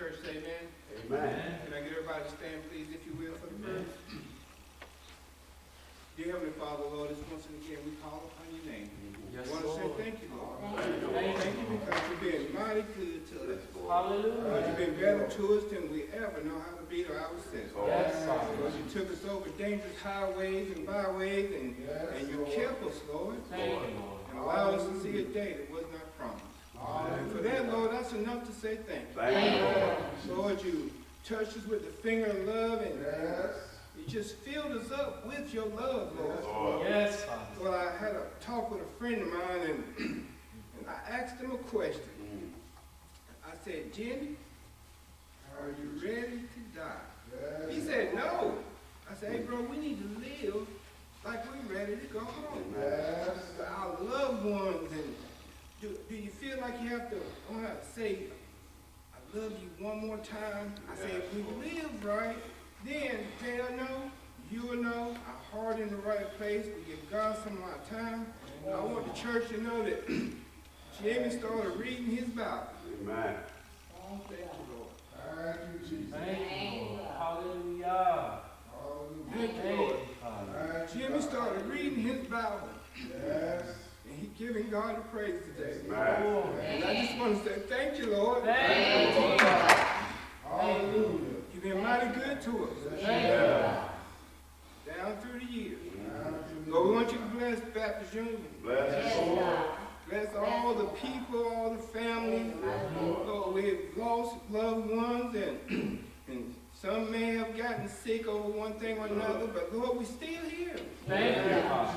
Church, say amen. Amen. Can I get everybody to stand, please, if you will, for the prayer? Dear Heavenly Father, Lord, this once and again we call upon your name. Yes, I want to say Lord. thank you, Lord. Thank Thank you because you've been mighty good to us. Lord, Hallelujah. you've been better to us than we ever know how to be to ourselves. Yes, Lord, Father. you took us over dangerous highways and byways, and, and you kept us, Lord, Thank you, Lord. and allowed us to see a day that was not promised. And for that, Lord, that's enough to say thank you. Thank you, Lord. Lord, you touched us with the finger of love, and you just filled us up with your love, Lord. Lord. Yes, Father. Well, I had a talk with a friend of mine, and, and I asked him a question. Mm. I said, Jimmy, are you ready to die? He said, no. I said, hey, bro, we need to live like we're ready to go home. Yes. Our loved ones, and do, do you feel like you have to, I want to say, I love you one more time? I said, if we live right, then they'll know, you'll know, our heart in the right place, we give God some of our time. And I want the church to know that Jimmy started reading his Bible. Amen. Oh, thank you, Lord. Thank you, Lord. Hallelujah. Thank you, Lord. you, Jimmy started reading his Bible. And he giving God the praise today. Amen. And I just want to say thank you, Lord. Thank you, Lord. Hallelujah. You've been mighty good to us. Thank you, Lord. Down through the years. Lord, we want you to bless Baptist Union. Bless you, Lord. Bless all the people, all the families. Lord, we've lost loved ones and, and some may have gotten sick over one thing or another, but Lord, we're still here. Thank you, Father.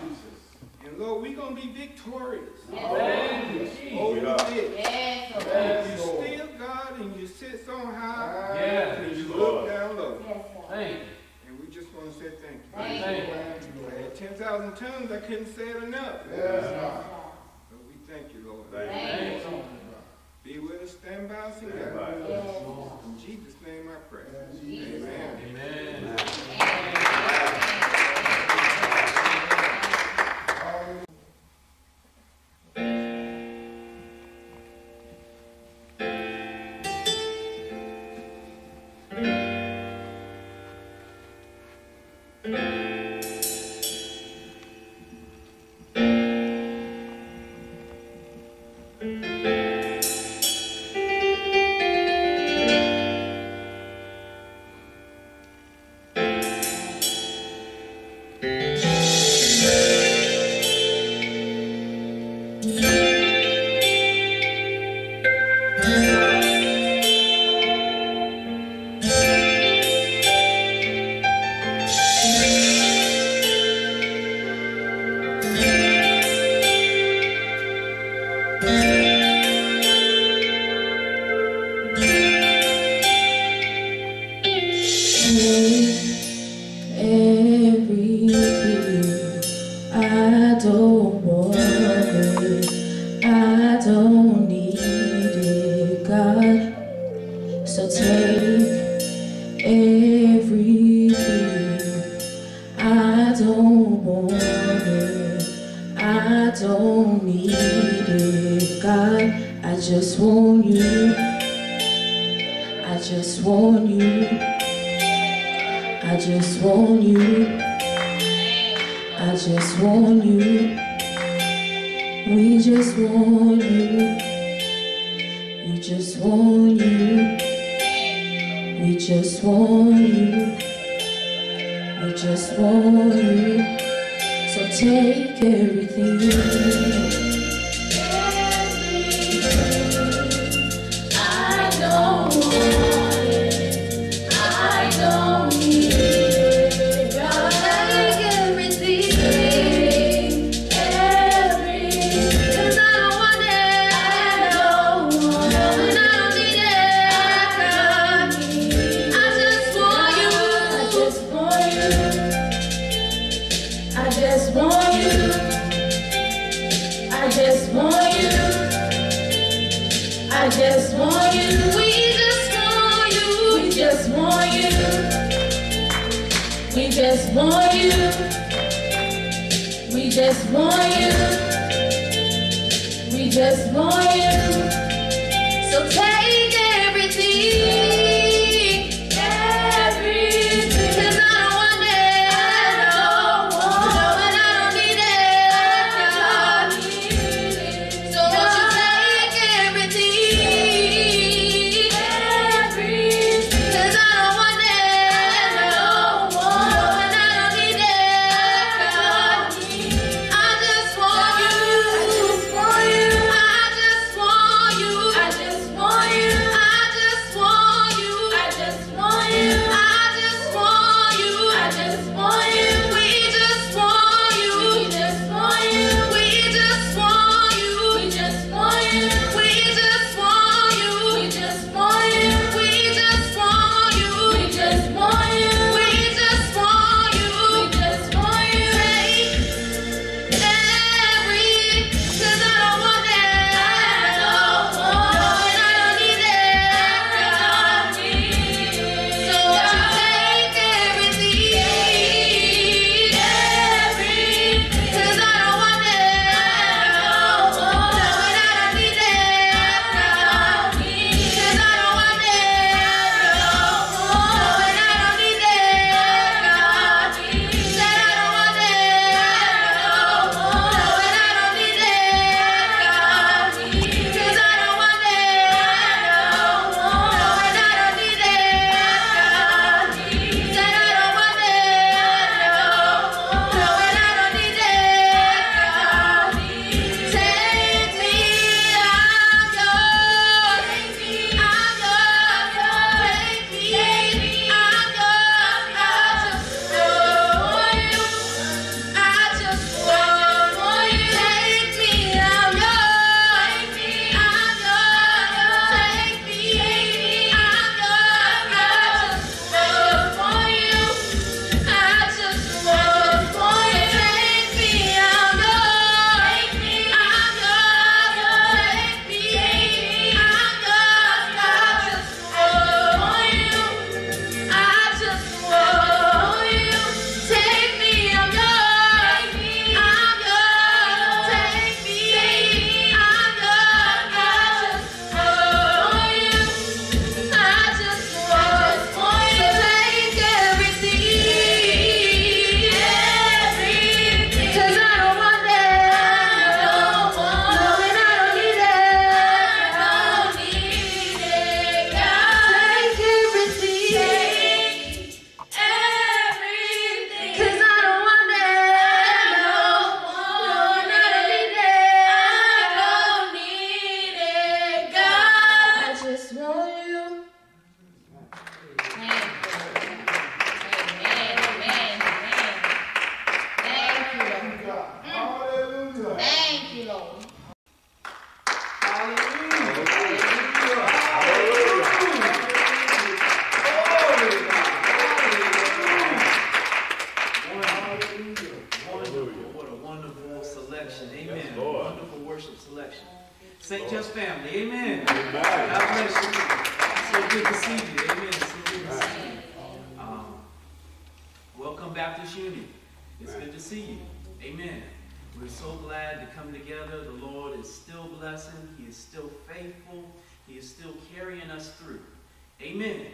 And Lord, we're going to be victorious. Thank you, Jesus. Over We are. this. Yes, You Lord. still God and you sit so high Yes, and you Lord. look down low. Yes, Thank you. And we just want to say thank you. Thank you. I had 10,000 tongues, I couldn't say it enough. But we thank you, Lord. Thank you. Thank you. Be with us, stand by us, and Stand guide by. us. In Jesus' name I pray. Amen. Amen. everything. Just want you. We just want you. We just want you. We just want you. We just want you. We just want you. So take Amen.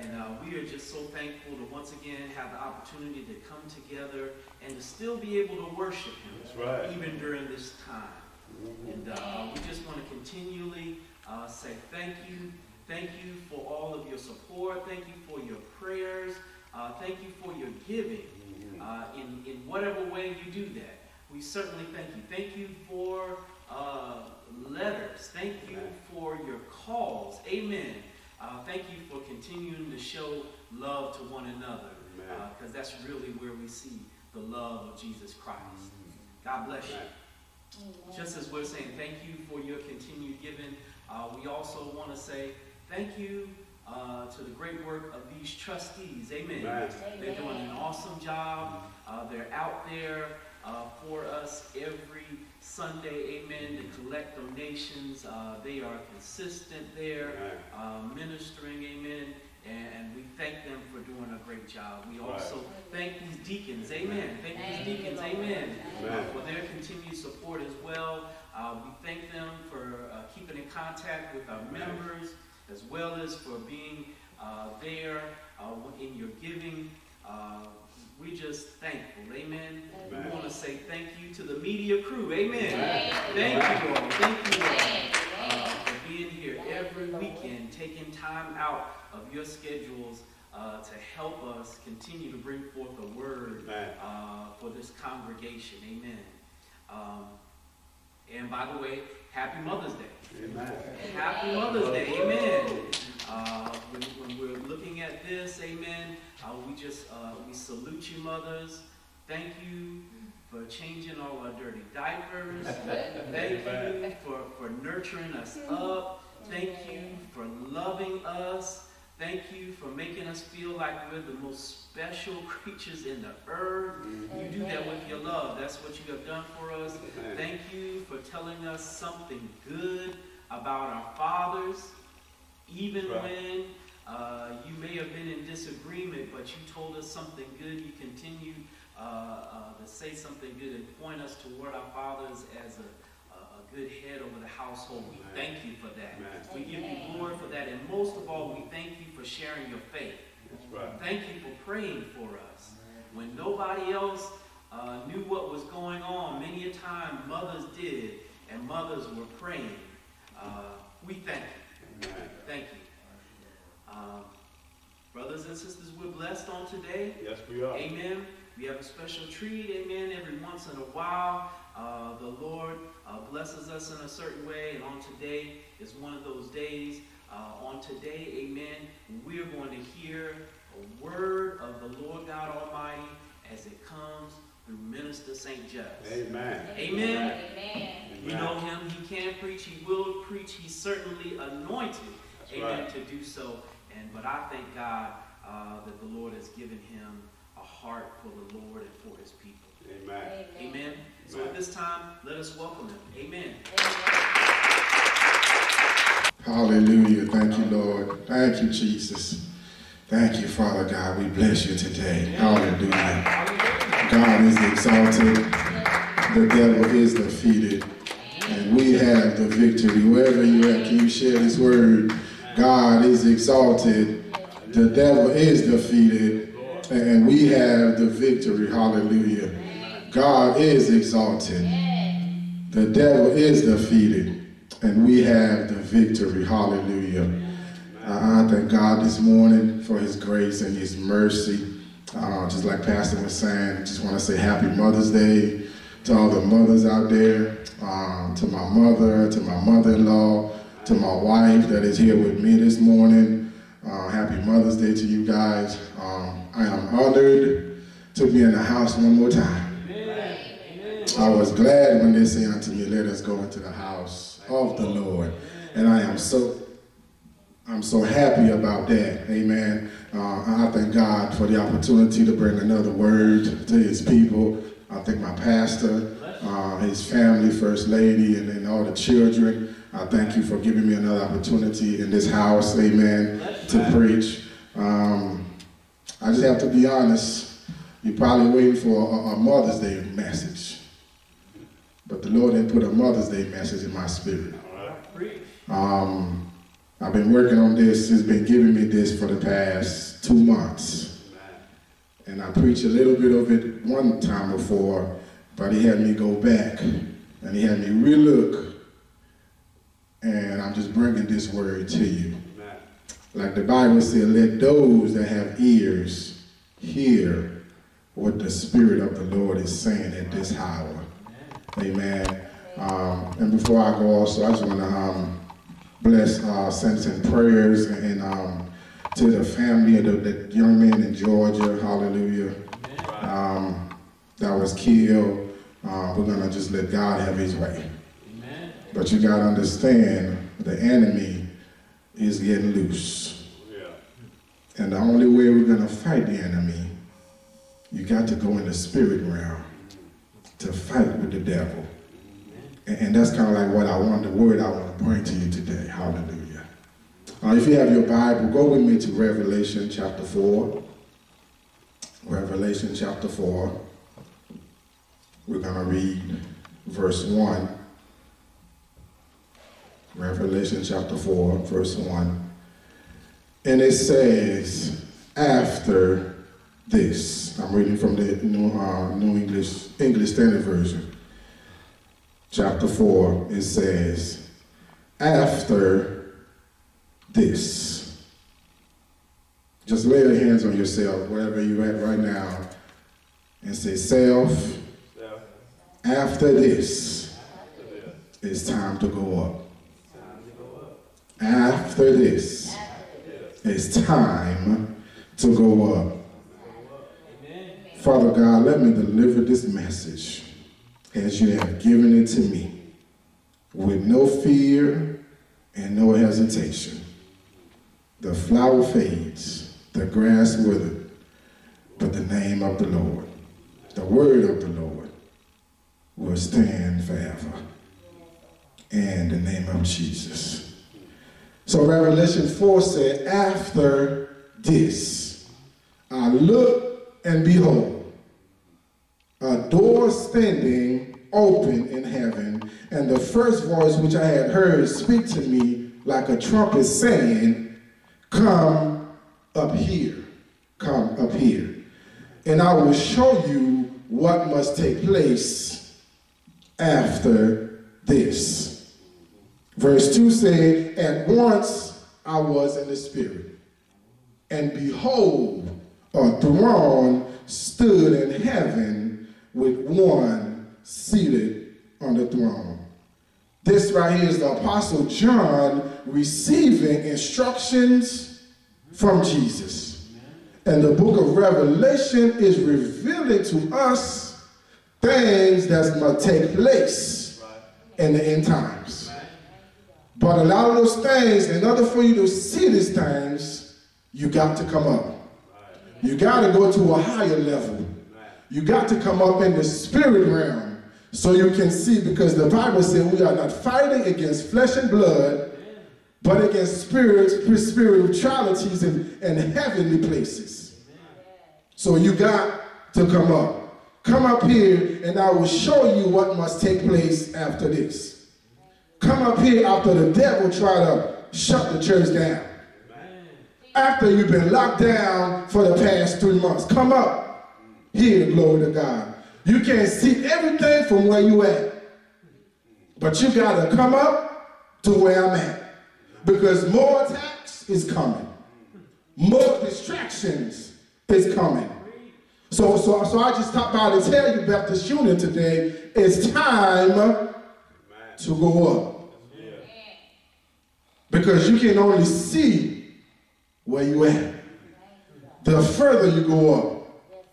And uh, we are just so thankful to once again have the opportunity to come together and to still be able to worship Him, right. even during this time. And uh, we just want to continually uh, say thank you. Thank you for all of your support. Thank you for your prayers. Uh, thank you for your giving uh, in, in whatever way you do that. We certainly thank you. Thank you for uh, letters. Thank you for your calls. Amen. Uh, thank you for continuing to show love to one another Amen. because that's really where we see the love of Jesus Christ. God bless you. Just as we're saying thank you for your continued giving, uh, we also want to say thank you uh, to the great work of these trustees. Amen. Amen. They're doing an awesome job. Uh, they're out there uh, for us every Sunday. Amen. To collect donations. Uh, they are consistent there, uh, ministering. Amen. And we thank them for doing a great job. We also thank these deacons. Amen. Thank these deacons. Amen Amen. for their continued support as well. Uh, we thank them for uh, keeping in contact with our members, as well as for being uh, there uh, in your giving. We just thankful. Amen. We want to say thank you to the media crew. Amen. Amen. Thank you all. Thank you all uh, for being here every weekend, taking time out of your schedules uh, to help us continue to bring forth a word uh, for this congregation. Amen. Um, and by the way, happy Mother's Day. Amen. Happy Mother's Day. Amen. Uh, when, when we're looking at this, amen, uh, we just, uh, we salute you mothers. Thank you for changing all our dirty diapers. Thank you for, for nurturing us up. Thank you for loving us. Thank you for making us feel like we're the most special creatures in the earth. You do that with your love. That's what you have done for us. Thank you for telling us something good about our fathers, even Right. when uh, you may have been in disagreement, but you told us something good. You continued uh, uh, to say something good and point us toward our fathers as a good head over the household. We Amen. thank you for that. Amen. We give you glory for that. And most of all, we thank you for sharing your faith. That's right. Thank you for praying for us. When nobody else uh, knew what was going on, many a time mothers did, and mothers were praying. Uh, we thank you. Amen. Thank you. Um, brothers and sisters, we're blessed on today. Yes, we are. Amen. We have a special treat, amen, every once in a while. Uh, the Lord uh, blesses us in a certain way, and on today is one of those days. Uh, on today, amen, we're going to hear a word of the Lord God Almighty as it comes through Minister SaintJuste. Amen. Amen. Amen. We know him, he can preach, he will preach, he's certainly anointed, That's amen, right. to do so. And but I thank God uh, that the Lord has given him a heart for the Lord and for his people. Amen. Amen. So at this time, let us welcome him. Amen. Hallelujah. Thank you, Lord. Thank you, Jesus. Thank you, Father God. We bless you today. Hallelujah. God is exalted. The devil is defeated. And we have the victory. Wherever you are, can you share this word? God is exalted. The devil is defeated. And we have the victory. Hallelujah. God is exalted. The devil is defeated and we have the victory. Hallelujah. I thank God this morning for his grace and his mercy. Uh, just like Pastor was saying, just want to say happy Mother's Day to all the mothers out there, um, to my mother, to my mother-in-law, to my wife that is here with me this morning. Uh, happy Mother's Day to you guys. Um, I am honored to be in the house one more time. I was glad when they said unto me, Let us go into the house of the Lord. And I am so I'm so happy about that. Amen. Uh, I thank God for the opportunity to bring another word to his people. I thank my pastor, uh, his family, first lady, and then all the children. I thank you for giving me another opportunity in this house, amen, to preach. Um, I just have to be honest. You're probably waiting for a, a Mother's Day message. But the Lord didn't put a Mother's Day message in my spirit. Um, I've been working on this. He's been giving me this for the past two months. And I preached a little bit of it one time before, but he had me go back and he had me relook. And I'm just bringing this word to you. Like the Bible said, let those that have ears hear what the Spirit of the Lord is saying at this hour. Amen. Um, and before I go also, I just want to um, bless, uh, send some prayers and um, to the family of the, the young man in Georgia, hallelujah, um, that was killed. Uh, we're going to just let God have his way. Amen. But you got to understand, the enemy is getting loose. Yeah. And the only way we're going to fight the enemy, you got to go in the spirit realm to fight with the devil. And, and that's kind of like what I want, the word I want to bring to you today. Hallelujah. Uh, if you have your Bible, go with me to Revelation chapter 4. Revelation chapter 4. We're going to read verse 1. Revelation chapter 4, verse 1. And it says, after this. I'm reading from the New, uh, New English, English Standard Version. Chapter 4, it says, after this. Just lay your hands on yourself, wherever you're at right now, and say, self, after this, to this. it's time up. Time to go up. After this, it's time to go up. Father God, let me deliver this message as you have given it to me with no fear and no hesitation. The flower fades, the grass withers, but the name of the Lord, the word of the Lord, will stand forever. In the name of Jesus. So Revelation 4 said, After this, I looked and behold, a door standing open in heaven, and the first voice which I had heard speak to me like a trumpet saying, Come up here, come up here, and I will show you what must take place after this. Verse 2 said, At once I was in the Spirit, and behold, a throne stood in heaven with one seated on the throne. This right here is the Apostle John receiving instructions from Jesus. And the book of Revelation is revealing to us things that must take place in the end times. But a lot of those things, in order for you to see these things, you got to come up. You got to go to a higher level. You got to come up in the spirit realm so you can see because the Bible says we are not fighting against flesh and blood, but against spirits, spiritualities and, and heavenly places. So you got to come up. Come up here and I will show you what must take place after this. Come up here after the devil try to shut the church down. After you've been locked down for the past three months. Come up here, glory to God. You can't see everything from where you at. But you got to come up to where I'm at. Because more attacks is coming. More distractions is coming. So, so, so I just stopped by to tell you, Baptist Union today, it's time to go up. Because you can only see where you at. The further you go up,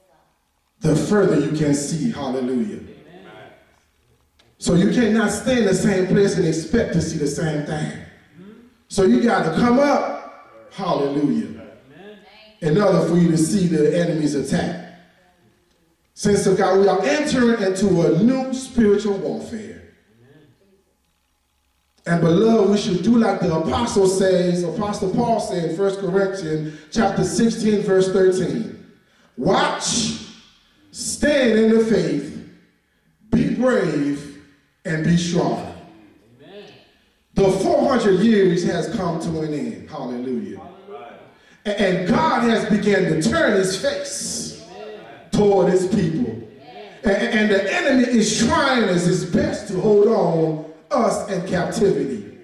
the further you can see. Hallelujah. So you cannot stay in the same place and expect to see the same thing. So you got to come up. Hallelujah. In order for you to see the enemy's attack. Since of God, we are entering into a new spiritual warfare. And beloved, we should do like the apostle says, Apostle Paul said in 1 Corinthians chapter 16, verse 13. Watch, stand in the faith, be brave, and be strong. The 400 years has come to an end. Hallelujah. And God has begun to turn his face toward his people. And the enemy is trying as his best to hold on us in captivity.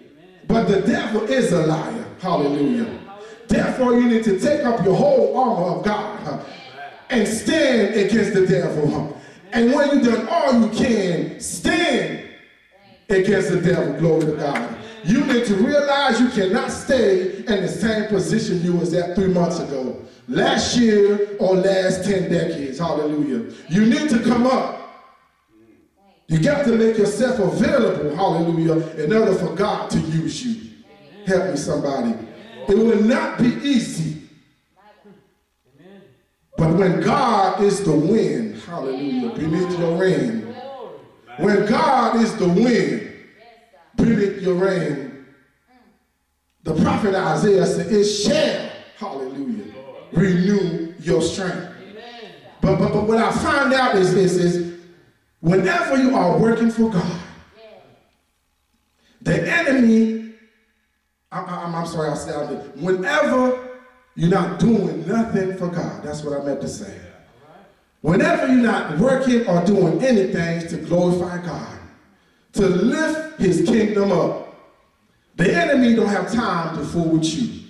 But the devil is a liar. Hallelujah. Therefore, you need to take up your whole armor of God and stand against the devil. And when you've done all you can, stand against the devil. Glory to God. You need to realize you cannot stay in the same position you was at three months ago, last year, or last 10 decades. Hallelujah. You need to come up. You got to make yourself available, hallelujah, in order for God to use you. Help me, somebody. It will not be easy. But when God is the wind, hallelujah, beneath your reign, when God is the wind beneath your reign, the prophet Isaiah said, it shall, hallelujah, renew your strength. But, but, but what I find out is this, is whenever you are working for God, the enemy, I, I, I'm sorry, I said, it. whenever you're not doing nothing for God. That's what I meant to say. Whenever you're not working or doing anything to glorify God, to lift his kingdom up, the enemy don't have time to fool with you.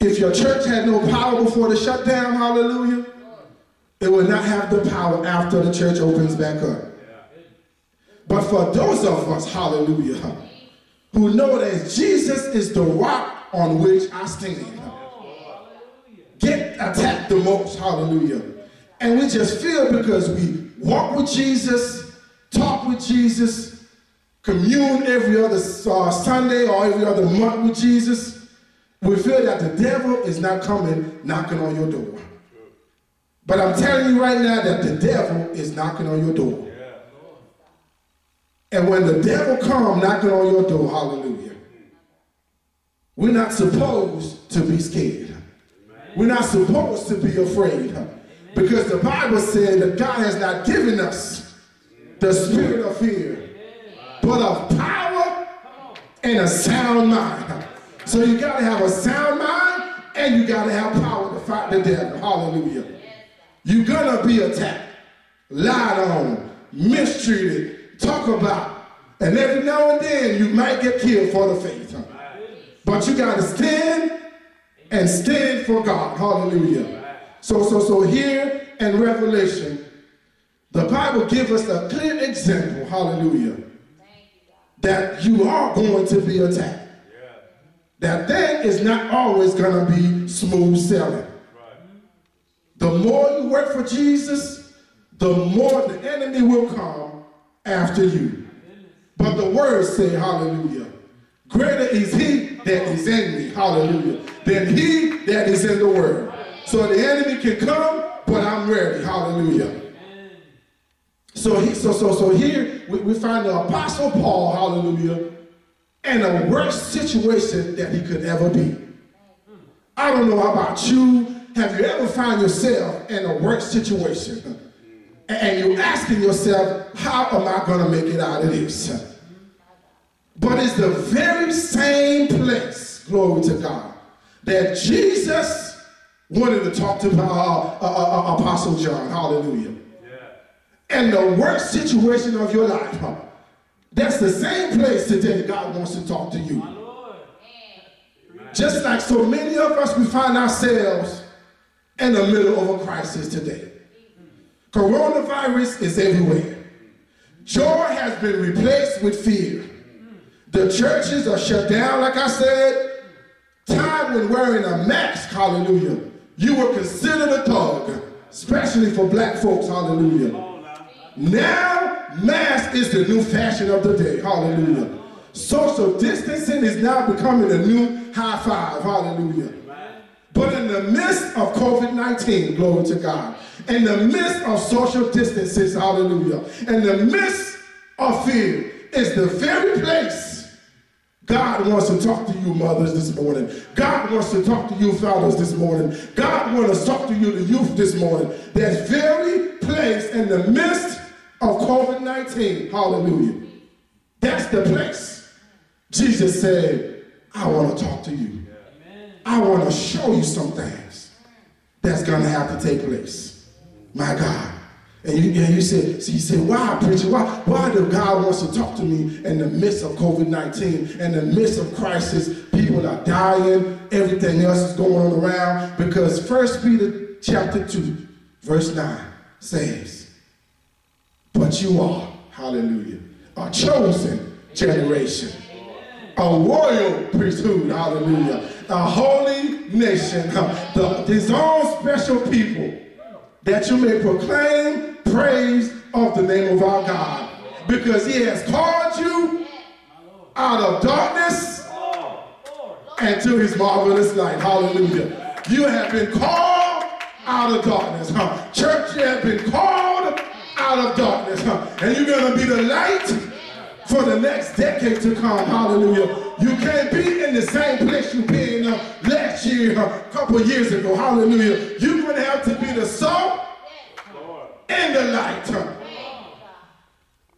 If your church had no power before the shutdown, hallelujah, it will not have the power after the church opens back up. But for those of us, hallelujah, who know that Jesus is the rock on which I stand, get attacked the most, hallelujah. And we just feel because we walk with Jesus, talk with Jesus, commune every other uh, Sunday or every other month with Jesus, we feel that the devil is not coming knocking on your door. But I'm telling you right now that the devil is knocking on your door. And when the devil come knocking on your door, hallelujah, we're not supposed to be scared. We're not supposed to be afraid. Because the Bible said that God has not given us the spirit of fear, but of power and a sound mind. So you got to have a sound mind and you got to have power to fight the devil. Hallelujah. You're going to be attacked, lied on, mistreated, talk about, and every now and then you might get killed for the faith. huh? But you got to stand and stand for God. Hallelujah. So, so, so here in Revelation, the Bible gives us a clear example, hallelujah, that you are going to be attacked. That thing is not always going to be smooth sailing. The more you work for Jesus, the more the enemy will come after you. But the word say, hallelujah, greater is he that is in me, hallelujah, than he that is in the world. So the enemy can come, but I'm ready, hallelujah. So, he, so, so, so here we, we find the Apostle Paul, hallelujah, in the worst situation that he could ever be. I don't know about you. Have you ever found yourself in a worst situation? And you're asking yourself, how am I going to make it out of this? But it's the very same place, glory to God, that Jesus wanted to talk to uh, uh, uh, Apostle John. Hallelujah. And the worst situation of your life, huh? that's the same place today God wants to talk to you. Just like so many of us, we find ourselves in the middle of a crisis today. Coronavirus is everywhere. Joy has been replaced with fear. The churches are shut down, like I said. Time when wearing a mask, hallelujah, you were considered a thug, especially for black folks, hallelujah. Now, mask is the new fashion of the day, hallelujah. Social distancing is now becoming a new high five, hallelujah. But in the midst of COVID-19, glory to God, in the midst of social distances, hallelujah, in the midst of fear, is the very place God wants to talk to you mothers this morning. God wants to talk to you fathers this morning. God wants to talk to you the youth this morning. That very place in the midst of COVID-19, hallelujah. That's the place. Jesus said, I want to talk to you. I want to show you some things that's going to have to take place. My God. And you, and you said, so you said, why, preacher? Why, why do God wants to talk to me in the midst of COVID-19, in the midst of crisis? People are dying, everything else is going on around. Because First Peter chapter 2, verse 9 says, But you are, hallelujah, a chosen generation, a royal priesthood, hallelujah, a holy nation, the, his own special people that you may proclaim praise of the name of our God. Because he has called you out of darkness and to his marvelous light. Hallelujah. You have been called out of darkness. Huh? Church, you have been called out of darkness. Huh? And you're going to be the light for the next decade to come. Hallelujah. You can't be in the same place you been uh, last year, a couple years ago. Hallelujah. You're going to have to be the salt and the light.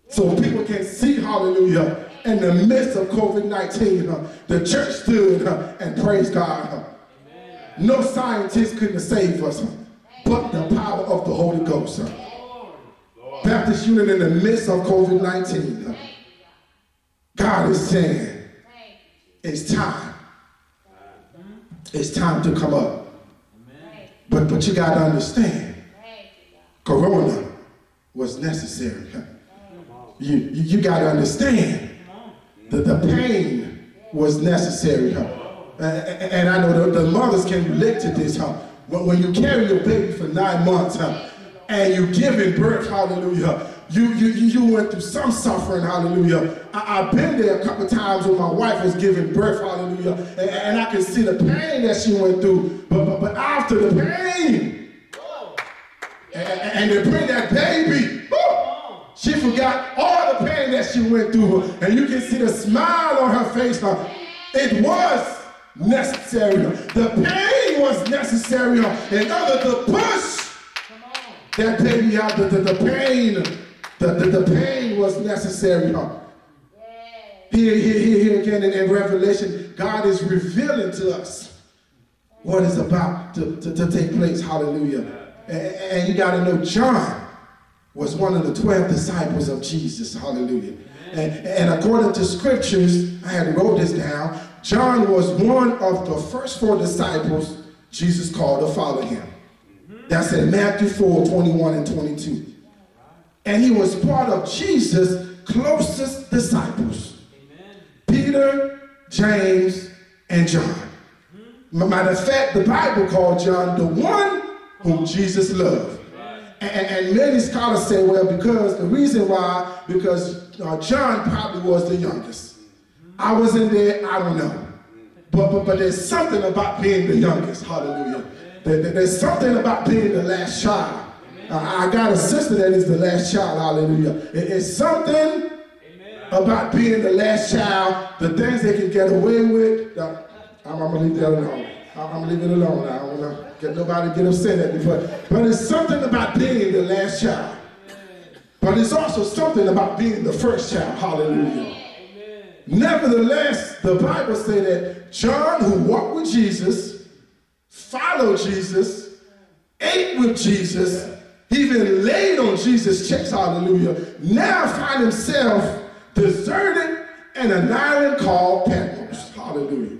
So people can see, hallelujah, in the midst of COVID-19, huh, the church stood huh, and praised God. No scientist couldn't save us, but the power of the Holy Ghost. Baptist Union in the midst of COVID-19. God is saying, it's time. Mm-hmm. It's time to come up. But but you gotta understand, Corona was necessary. You you, you gotta understand that the pain was necessary. huh? A- a- And I know the, the mothers can relate to this. Huh? When, when you carry your baby for nine months and you giving birth, hallelujah, you, you, you went through some suffering, hallelujah. I, I've been there a couple times when my wife was giving birth, hallelujah, and, and I can see the pain that she went through. But, but, but after the pain, and, and they bring that baby, woo, she forgot all the pain that she went through, and you can see the smile on her face. huh? It was necessary. The pain was necessary in order to push that baby out. The, the, the pain, the, the, the pain was necessary. huh? Here, here, here, here again in, in Revelation, God is revealing to us what is about to, to, to take place. Hallelujah. And, and you got to know, John was one of the 12 disciples of Jesus. Hallelujah. And, and according to scriptures, I had wrote this down. John was one of the first four disciples Jesus called to follow him. That's in Matthew 4 21 and 22. And he was part of Jesus' closest disciples Peter, James, and John. Matter of fact, the Bible called John the one whom Jesus loved. And, and many scholars say, well, because the reason why, because uh, John probably was the youngest. I wasn't there, I don't know. But, but, but there's something about being the youngest, hallelujah. There- there's something about being the last child. Uh, I got a sister that is the last child, hallelujah. It- it's something about being the last child, the things they can get away with. I'm, I'm gonna leave that alone. I'm, I'm gonna leave it alone. I don't wanna get nobody get upset at me, but, but it's something about being the last child. But it's also something about being the first child. Hallelujah. Nevertheless, the Bible say that John, who walked with Jesus, followed Jesus, ate with Jesus, even laid on Jesus' chest, hallelujah, now find himself deserted in an island called Patmos. Hallelujah.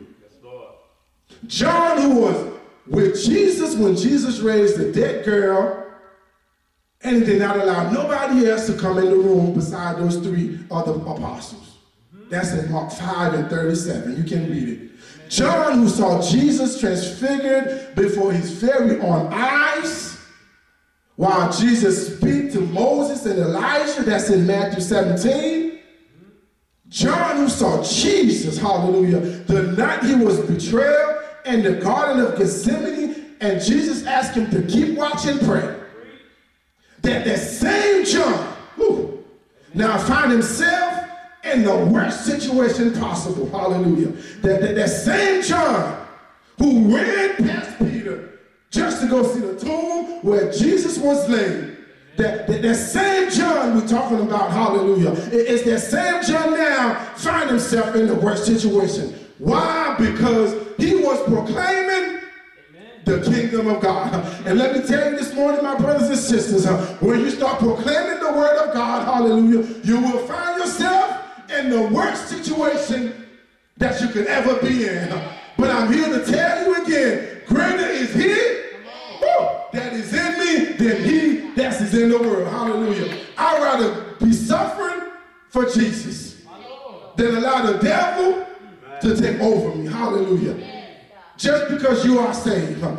John, who was with Jesus when Jesus raised the dead girl, and he did not allow nobody else to come in the room beside those three other apostles. Mm-hmm. That's in Mark 5 and 37. You can read it. John, who saw Jesus transfigured before his very own eyes, while Jesus speak to Moses and Elijah, that's in Matthew 17. John, who saw Jesus, hallelujah, the night he was betrayed in the Garden of Gethsemane, and Jesus asked him to keep watch and pray. That that same John, whew, now find himself in the worst situation possible, hallelujah. That, that, that same John who ran past Peter just to go see the tomb where Jesus was laid. That, that, that same John we're talking about, hallelujah, it- it's that same John now find himself in the worst situation. Why? Because he was proclaiming the kingdom of God. And let me tell you this morning, my brothers and sisters, when you start proclaiming the word of God, hallelujah, you will find yourself in the worst situation that you could ever be in. But I'm here to tell you again, greater is he that is in me than he that is in the world. Hallelujah. I'd rather be suffering for Jesus than allow the devil to take over me. Hallelujah. Just because you are saved, huh,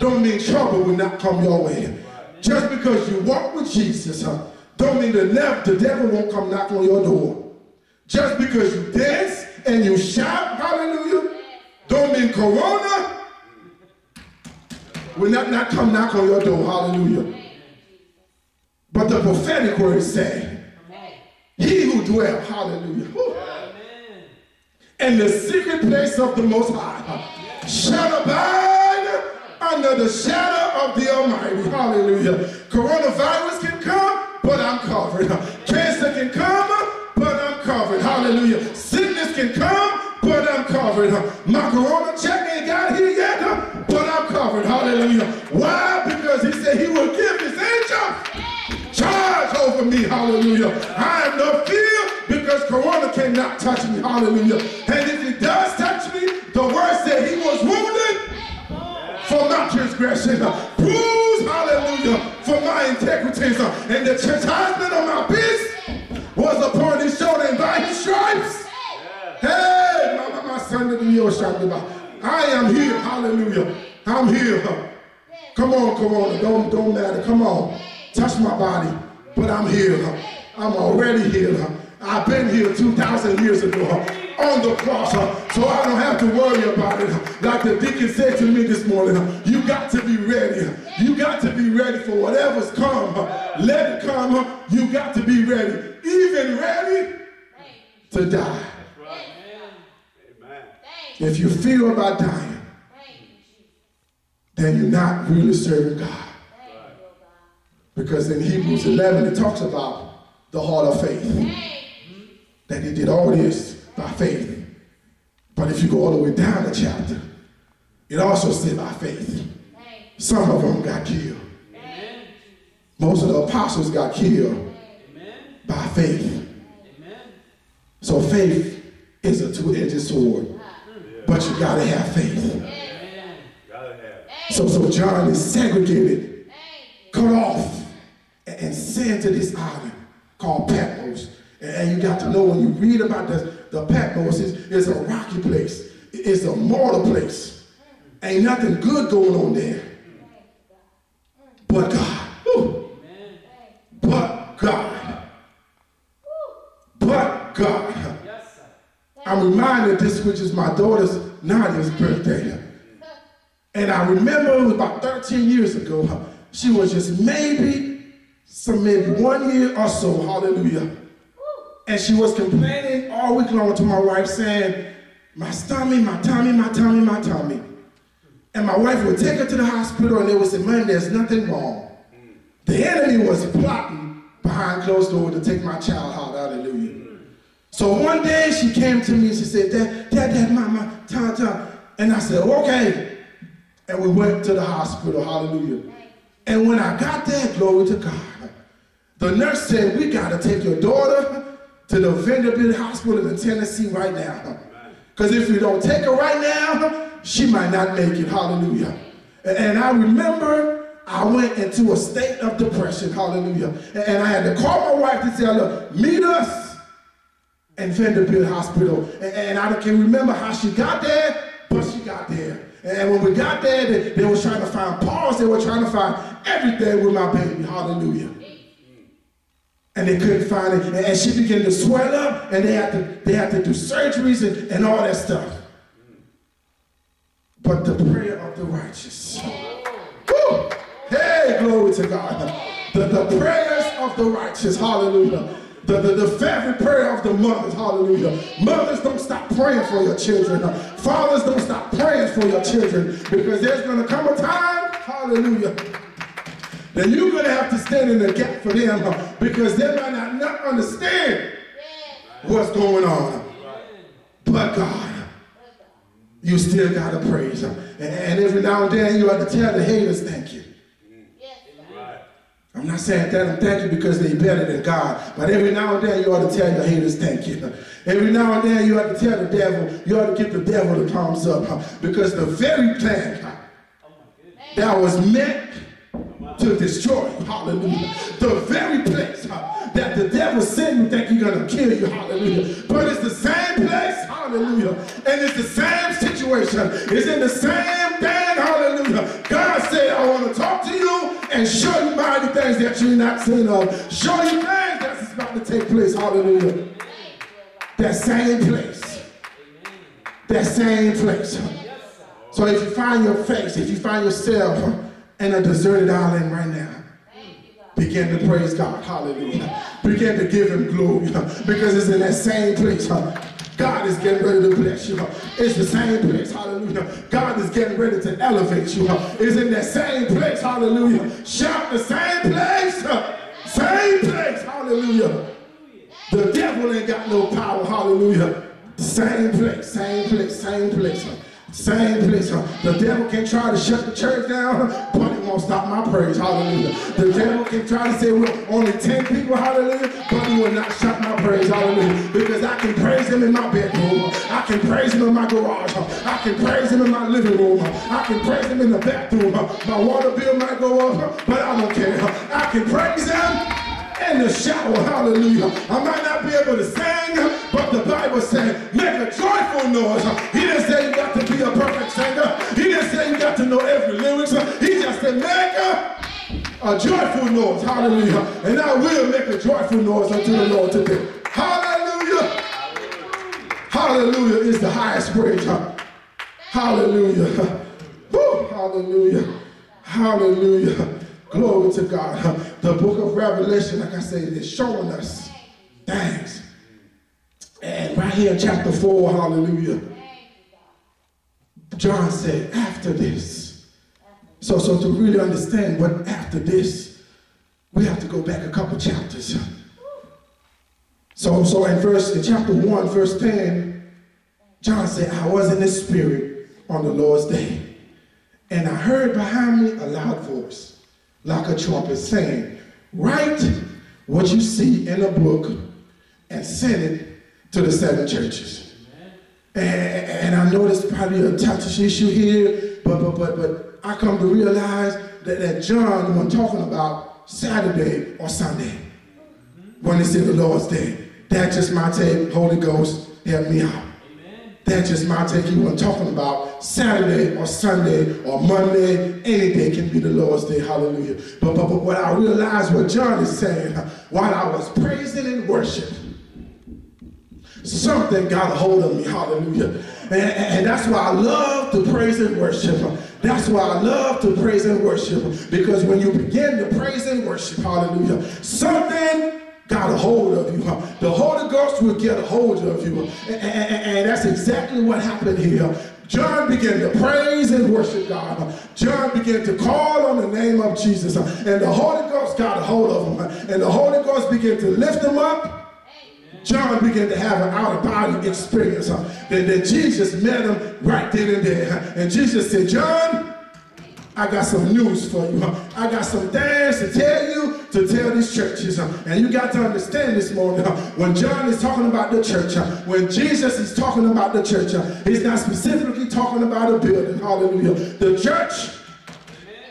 don't mean trouble will not come your way. Just because you walk with Jesus, huh, don't mean the, nev- the devil won't come knock on your door. Just because you dance and you shout, hallelujah, don't mean corona will not, not come knock on your door, hallelujah. But the prophetic word say, he who dwell, hallelujah, whew, in the secret place of the Most High shall abide under the shadow of the Almighty. Hallelujah. Coronavirus can come, but I'm covered. Cancer can come, but I'm covered. Hallelujah. Sickness can come, but I'm covered. My corona check Hallelujah. Why? Because he said he will give his angels charge over me. Hallelujah. I have no fear because corona cannot touch me. Hallelujah. And if it does touch me, the word said he was wounded for my transgression, bruised, hallelujah, for my integrities, and the chastisement of my peace was upon his shoulder, and by his stripes, hey, my, my, my son I am here, hallelujah, I'm here. Come on, come on, don't, don't matter, come on, touch my body, but I'm here, I'm already here. I've been here 2,000 years ago on the cross, so I don't have to worry about it. Like the deacon said to me this morning, you got to be ready. You got to be ready for whatever's come. Let it come. You got to be ready. Even ready to die. If you feel about dying, then you're not really serving God. Because in Hebrews 11, it talks about the heart of faith. That he did all this by faith. But if you go all the way down the chapter, it also said by faith. Some of them got killed. Most of the apostles got killed by faith. So faith is a two-edged sword. But you gotta have faith. Gotta have. So, so John is segregated, cut off, and, and sent to this island called Patmos. And, and you got to know when you read about the, the Patmos, it's, it's a rocky place. It's a mortal place. Ain't nothing good going on there. But God. But God. But God. I'm reminded this, which is my daughter's Nadia's birthday. And I remember it was about 13 years ago. She was just maybe, some maybe one year or so, hallelujah. And she was complaining all week long to my wife saying, my stomach, my tummy, my tummy, my tummy. And my wife would take her to the hospital and they would say, man, there's nothing wrong. The enemy was plotting behind closed doors to take my child out, hallelujah. So one day she came to me and she said, Dad, Dad, Dad, Mama, Tom. And I said, okay. And we went to the hospital, hallelujah. And when I got there, glory to God, the nurse said, we got to take your daughter to the Vanderbilt Hospital in Tennessee right now. Because if we don't take her right now, she might not make it, hallelujah. And, and I remember I went into a state of depression, hallelujah. And, and I had to call my wife to say, look, meet us in Vanderbilt Hospital. And, and I can remember how she got there, but she got there. And when we got there, they, they were trying to find pause. They were trying to find everything with my baby. Hallelujah. And they couldn't find it. And, and she began to swell up, and they had to, they had to do surgeries and, and all that stuff. But the prayer of the righteous. Woo! Hey, glory to God. The, the prayers of the righteous. Hallelujah. The, the, the favorite prayer of the mothers, hallelujah. Mothers, don't stop praying for your children. Fathers, don't stop praying for your children because there's going to come a time, hallelujah, that you're going to have to stand in the gap for them because they might not, not understand what's going on. But God, you still got to praise Him. And, and every now and then you have to tell the haters thank you. I'm not saying them thank you because they're better than God, but every now and then you ought to tell your haters thank you. Every now and then you ought to tell the devil, you ought to give the devil the thumbs up because the very plan that was meant to destroy you, hallelujah. The very place that the devil sent you think you're going to kill you, hallelujah. But it's the same place, hallelujah. And it's the same situation. It's in the same thing, hallelujah. God said, I want to talk to you and show you mighty things that you're not seen of. Show you things that's about to take place, hallelujah. That same place. That same place. So if you find your face, if you find yourself in a deserted island right now, begin to praise God. Hallelujah. Begin to give him glory because it's in that same place. God is getting ready to bless you. It's the same place. Hallelujah. God is getting ready to elevate you. It's in that same place. Hallelujah. Shout the same place. Same place. Hallelujah. The devil ain't got no power, hallelujah. Same place, same place, same place. Same place. The devil can try to shut the church down, but won't stop my praise, hallelujah. The devil can try to say we're only 10 people, hallelujah, but he will not shut my praise, hallelujah. Because I can praise him in my bedroom, I can praise him in my garage. I can praise him in my living room. I can praise him in the bathroom. My water bill might go up, but I don't care. I can praise him in the shower, hallelujah. I might not be able to sing, but the Bible said, make a joyful noise. He didn't say you got to be a perfect singer. He didn't say you got to know every lyrics. He just said, make a, a joyful noise, hallelujah. And I will make a joyful noise unto the Lord today. Hallelujah. Hallelujah is the highest praise. Hallelujah. Woo, hallelujah. Hallelujah. Glory to God. The book of Revelation, like I said, is showing us things. And right here in chapter 4, hallelujah. John said, after this. So, so to really understand what after this, we have to go back a couple chapters. So, so in verse in chapter 1, verse 10, John said, I was in the spirit on the Lord's day. And I heard behind me a loud voice, like a trumpet, saying, Write what you see in a book and send it to the seven churches. And, and I know this is probably a touchy issue here, but but but but I come to realize that, that John wasn't talking about Saturday or Sunday when he said the Lord's Day. That's just my take. Holy Ghost, help me out. That's just my take. He wasn't talking about Saturday or Sunday or Monday. Any day can be the Lord's day. Hallelujah. But, but, but what I realized what John is saying, while I was praising and worship, something got a hold of me. Hallelujah. And, and that's why I love to praise and worship. That's why I love to praise and worship. Because when you begin to praise and worship, hallelujah, something got a hold of you. The Holy Ghost will get a hold of you. And, and- and that's exactly what happened here. John began to praise and worship God. John began to call on the name of Jesus. And the Holy Ghost got a hold of him. And the Holy Ghost began to lift him up. John began to have an out-of-body experience that, that Jesus met him right then and there. And Jesus said, John, I got some news for you. I got some things to tell you to tell these churches. And you got to understand this morning, when John is talking about the church, when Jesus is talking about the church, he's not specifically talking about a building. Hallelujah. The church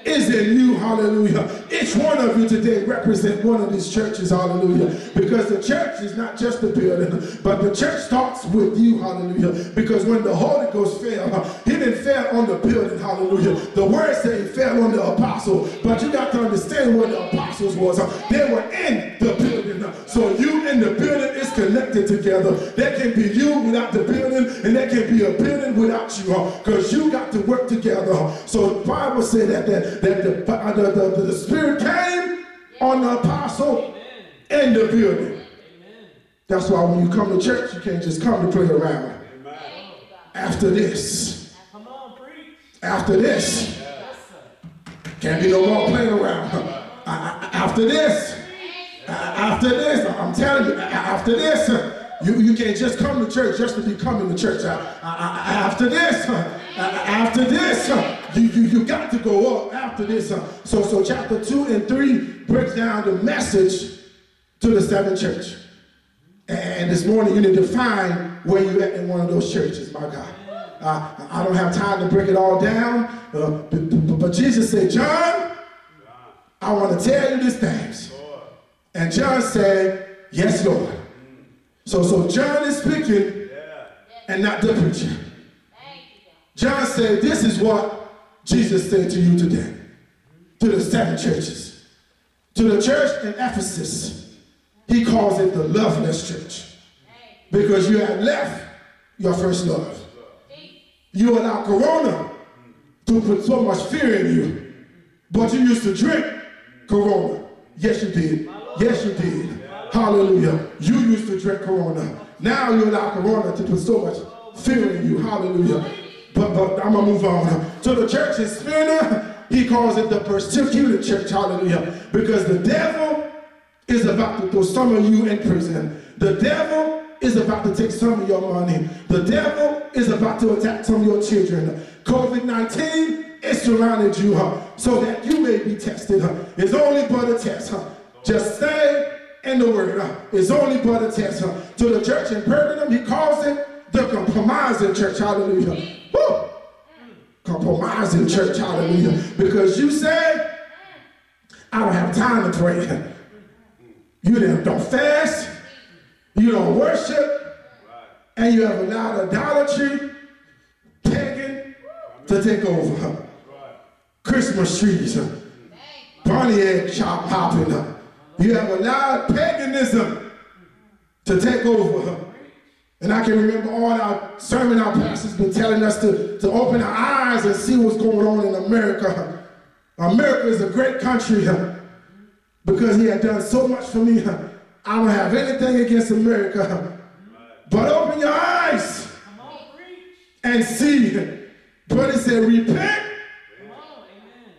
is in you, hallelujah. Each one of you today represent one of these churches, hallelujah. Because the church is not just a building, but the church starts with you, hallelujah. Because when the Holy Ghost fell, he didn't fell on the building, hallelujah. The word said he fell on the apostle, but you got to understand what the apostles was. They were in the building. So you and the building is connected together. There can be you without the building, and there can be a building without you, because you got to work together. So the Bible said that, that, that the, uh, the, the, the Spirit came on the apostle in the building. That's why when you come to church, you can't just come to play around. After this, Come on, preach. after this, can't be no more playing around. Uh, uh, uh After this, uh, after this, I'm telling you, uh, after this, you, you can't just come to church just to be coming to church. After this, after this, uh, you, you, you got to go up after this. uh. So, so chapter 2 and 3 breaks down the message to the seven church. And this morning you need to find where you're at in one of those churches, my God. Uh, I don't have time to break it all down, uh, but, but- but Jesus said, John, I want to tell you these things. And John said, Yes, Lord. So, so John is speaking and not the preacher. John said, This is what Jesus said to you today, to the seven churches. To the church in Ephesus, he calls it the loveless church because you have left your first love. You allow Corona to put so much fear in you, but you used to drink Corona. Yes, you did. Yes, you did. Hallelujah. You used to drink Corona. Now you allow Corona to put so much fear in you. Hallelujah. But, but I'm going to move on. To the church in Smyrna, he calls it the persecuted church. Hallelujah. Because the devil is about to throw some of you in prison. The devil is about to take some of your money. The devil is about to attack some of your children. COVID-19 is surrounded you huh, so that you may be tested. Huh. It's only but a test. Huh. Just stay in the word. Huh. It's only but a test. Huh. To the church in Pergamum, he calls it the compromising church. Hallelujah. Woo! Compromising church. Hallelujah. Because you say, I don't have time to pray. You don't fast. You don't worship. And you have allowed idolatry, pagan, to take over. Christmas trees, egg chop hopping. You have allowed paganism to take over. And I can remember all our sermon our pastors been telling us to, to open our eyes and see what's going on in America. America is a great country because he had done so much for me. I don't have anything against America. But open your eyes and see. But he said, repent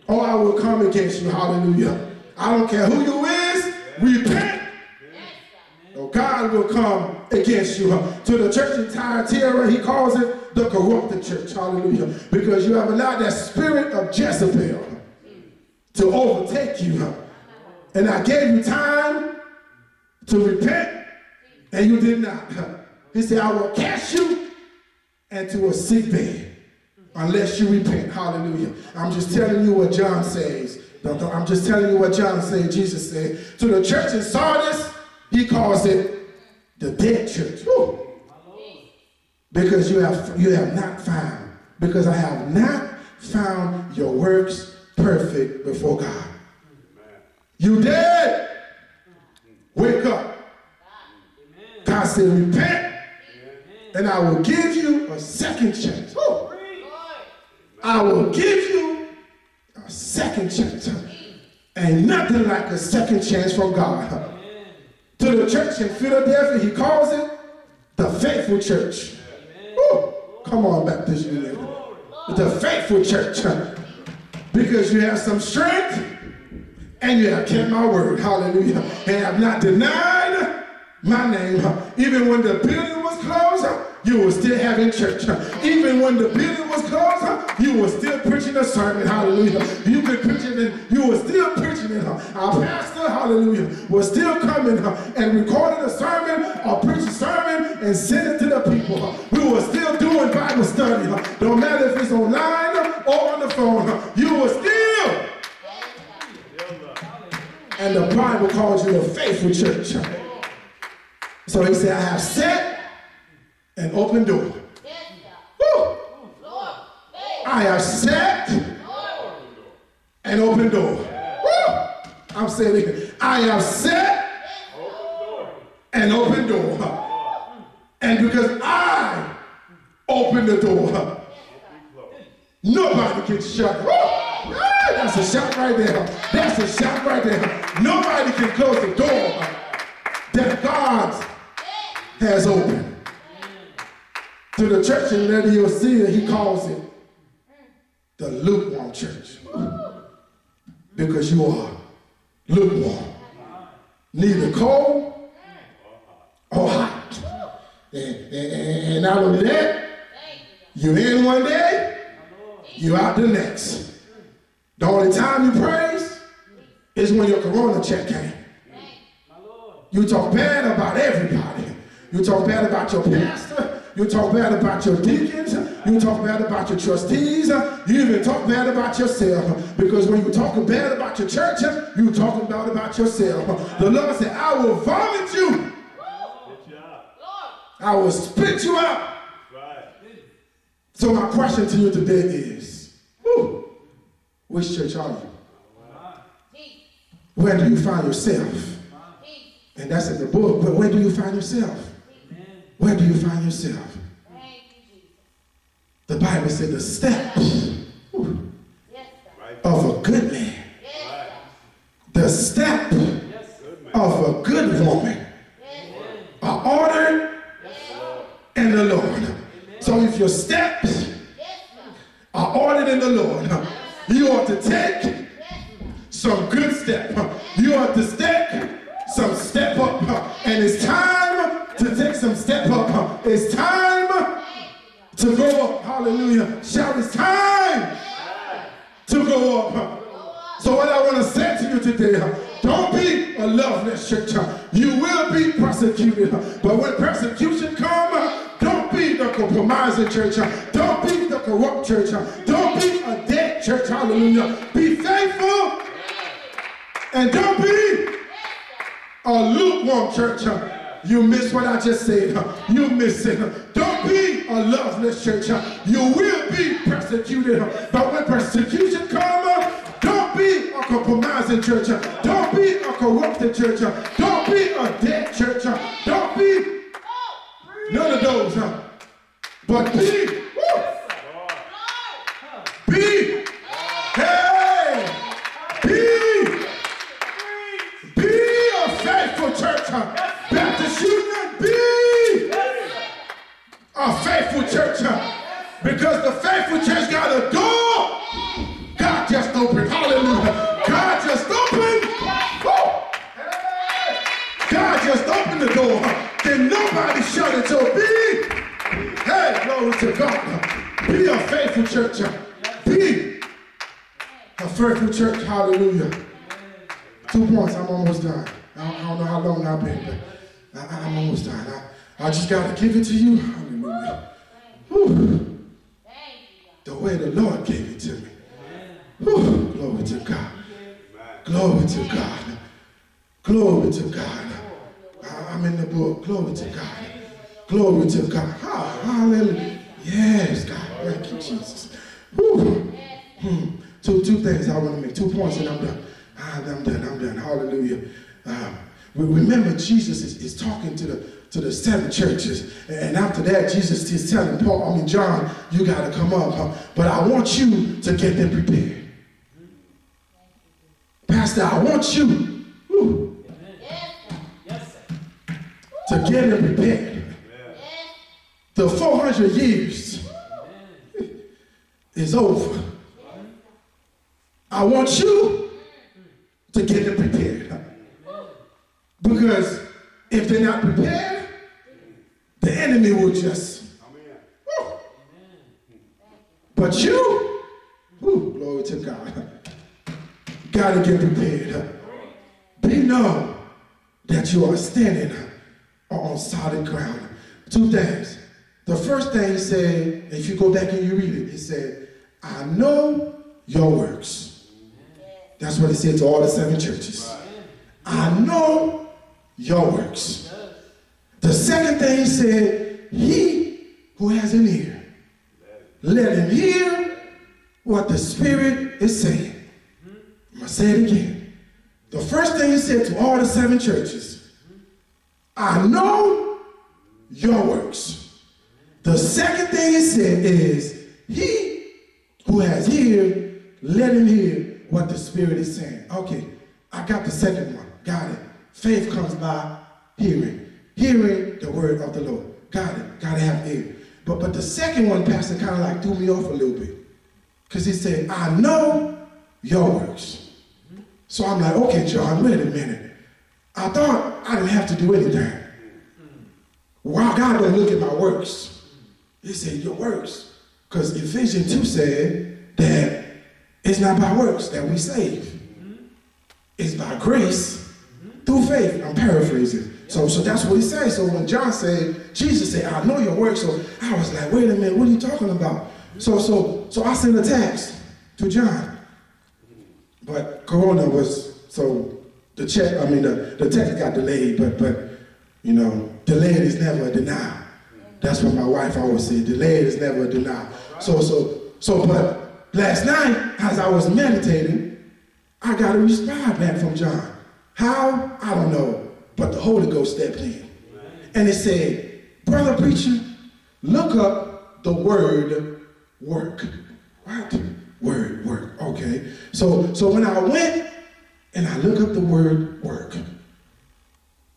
or I will come against you. Hallelujah. I don't care who you is, repent. God will come against you. To the church in Thyatira, he calls it the corrupted church. Hallelujah. Because you have allowed that spirit of Jezebel to overtake you. And I gave you time to repent, and you did not. He said, I will cast you into a sick bed unless you repent. Hallelujah. I'm just telling you what John says. I'm just telling you what John said, Jesus said. To the church in Sardis, he calls it the dead church. Woo. Because you have, you have not found, because I have not found your works perfect before God. You dead. Wake up. God said, repent, and I will give you a second chance. Woo. I will give you a second chance. Ain't nothing like a second chance from God. To the church in Philadelphia, he calls it the faithful church. Woo. Come on, Baptist Union. The faithful church. Because you have some strength and you have kept my word. Hallelujah. And have not denied my name. Even when the building was closed, you were still having church. Even when the building was closed, you were still preaching a sermon. Hallelujah. You could preach it and you were still preaching it. Our pastor, hallelujah, was still coming and recording a sermon or preaching a sermon and sending it to the people. We were still doing Bible study. No matter if it's online or on the phone, you were still. And the Bible calls you a faithful church. So he said, I have set an open door. I have set an open door. Woo. I'm saying it. I have set an open door. And because I opened the door, nobody can shut. Woo. That's a shot right there. That's a shot right there. Nobody can close the door that God has opened. To the church in Laodicea, he calls it the lukewarm church. Because you are lukewarm. Neither cold or hot. And, and, and not only that, you're in one day, you're out the next. The only time you praise is when your corona check came. You talk bad about everybody. You talk bad about your pastor. You talk bad about your deacons. You talk bad about your trustees. Uh, you even talk bad about yourself. Because when you talk bad about your church, uh, you talking bad about yourself. The Lord said, I will vomit you. I will spit you out. So my question to you today is, which church are you? Where do you find yourself? And that's in the book, but where do you find yourself? Where do you find yourself? The Bible said the steps of a good man. The step of a good woman are ordered in the Lord. So if your steps are ordered in the Lord, you ought to take some good step. You ought to take some step up. And it's time to take some step up. It's time go up. Hallelujah. Shout, it's time to go up. So what I want to say to you today, don't be a loveless church. You will be persecuted. But when persecution comes, don't be the compromising church. Don't be the corrupt church. Don't be a dead church. Hallelujah. Be faithful. And don't be a lukewarm church. You miss what I just said. You miss it. Don't be a loveless church. You will be persecuted. But when persecution comes, don't be a compromising church. Don't be a corrupted church. Don't be a dead church. Don't be none of those. But be, be, hey, be, be a faithful church. Baptist Union, be a faithful church. Because the faithful church got a door. God just opened. Hallelujah. God just opened. Woo. God just opened the door. Then nobody shut it. So be, hey, glory to God. Be a faithful church. Be a faithful church. Hallelujah. Two points. I'm almost done. I don't, know how long I've been, but I, I'm almost done. I, I just got to give it to you. The way the Lord gave it to me. Whew. Glory to God. Glory to God. Glory to God. I'm in the book. Glory to God. Glory to God. Hallelujah. Yes, God. Thank you, Jesus. Hmm. Two, two things I want to make. Two points and I'm done. Ah, I'm done. I'm done. Hallelujah. Um, we remember Jesus is, is talking to the to the seven churches, and after that, Jesus is telling Paul, I mean John, you got to come up, huh? but I want you to get them prepared. Pastor, I want you whew, to get them prepared. The 400 years is over. I want you to get them prepared. Because if they're not prepared, the enemy will just. But you, whew, glory to God, got to get prepared. Be known that you are standing on solid ground. Two things. The first thing he said, if you go back and you read it, he said, I know your works. That's what he said to all the seven churches. I know your works. The second thing he said, he who has an ear, let him hear what the Spirit is saying. I'm going to say it again. The first thing he said to all the seven churches, I know your works. The second thing he said is, he who has ear, let him hear what the Spirit is saying. Okay, I got the second one. Got it. Faith comes by hearing. Hearing the word of the Lord. Got it. Got to have ear. But, but the second one, Pastor, kind of like threw me off a little bit. Because he said, I know your works. So I'm like, okay, John, wait a minute. I thought I didn't have to do anything. Why God don't look at my works? He said, your works. Because Ephesians 2 said that it's not by works that we save. It's by grace through faith. I'm paraphrasing. So, so that's what he said. So when John said, Jesus said, I know your work. So I was like, wait a minute, what are you talking about? So, so, so I sent a text to John. But Corona was, so the check, I mean, the, the text got delayed, but, but, you know, delayed is never a denial. That's what my wife always said, delayed is never a denial. So, so, so, but last night, as I was meditating, I got a response back from John. How? I don't know. But the Holy Ghost stepped in. And it said, Brother Preacher, look up the word work. What? Word work. Okay. So so when I went and I look up the word work,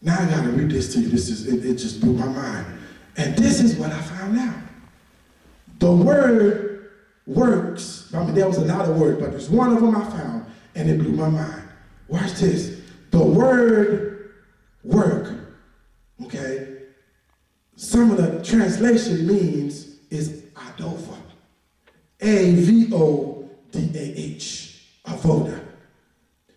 now I gotta read this to you. This is it, it just blew my mind. And this is what I found out. The word works. I mean, there was a lot of words, but there's one of them I found, and it blew my mind. Watch this. The word work, okay, some of the translation means is Adova. A-V-O-D-A-H. Avoda.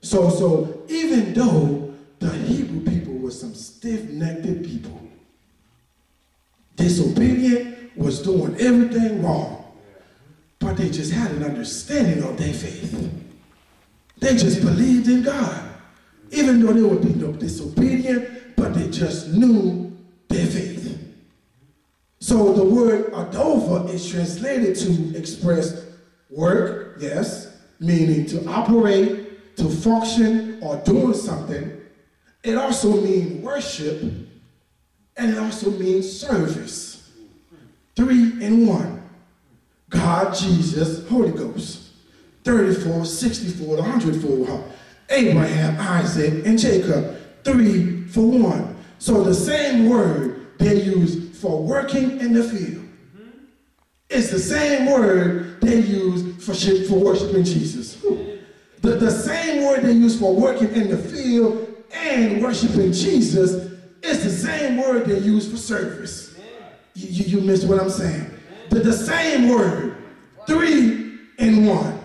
So, so even though the Hebrew people were some stiff-necked people, disobedient, was doing everything wrong, but they just had an understanding of their faith. They just believed in God, even though they were disobedient, but they just knew their faith. So the word adova is translated to express work, yes, meaning to operate, to function, or doing something. It also means worship, and it also means service. Three in one. God, Jesus, Holy Ghost. 34, 64, 104. Abraham, Isaac, and Jacob. Three for one. So the same word they use for working in the field. It's the same word they use for, for worshiping Jesus. The, the same word they use for working in the field and worshiping Jesus is the same word they use for service. You, you, you missed what I'm saying. The, the same word, three in one.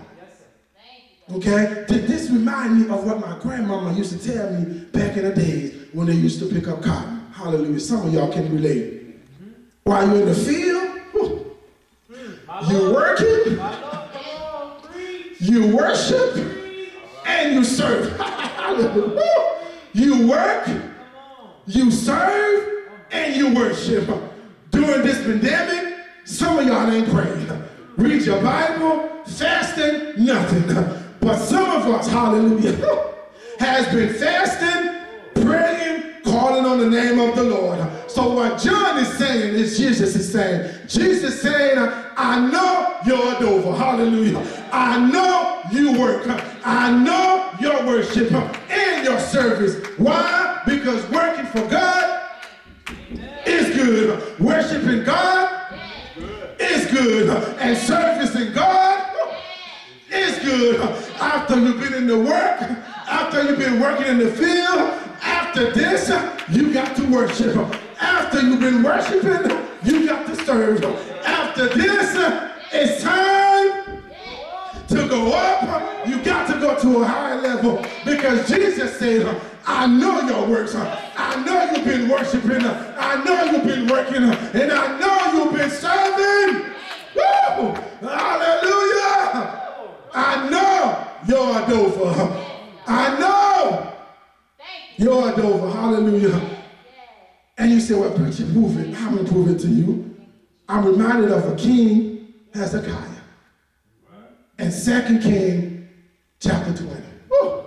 Okay? This remind me of what my grandmama used to tell me back in the days when they used to pick up cotton. Hallelujah. Some of y'all can relate. While you're in the field, you're working, you worship, and you serve. you work, you serve, and you worship. During this pandemic, some of y'all ain't praying. Read your Bible, fasting, nothing. But some of us, hallelujah, has been fasting, praying, calling on the name of the Lord. So what John is saying is Jesus is saying, Jesus saying, I know you're a dover. Hallelujah. I know you work. I know your worship and your service. Why? Because working for God is good. Worshiping God is good. And servicing God good. After you've been in the work, after you've been working in the field, after this, you got to worship. After you've been worshiping, you got to serve. After this, it's time to go up. You got to go to a higher level because Jesus said, I know your works. I know you've been worshiping. I know you've been working. And I know you've been serving. Woo! Hallelujah! I know you're a Dover. I know you're a Dover. Hallelujah. And you say, well, preacher, prove it. I'm going to prove it to you. I'm reminded of a king, Hezekiah. And Second King, chapter 20. Woo.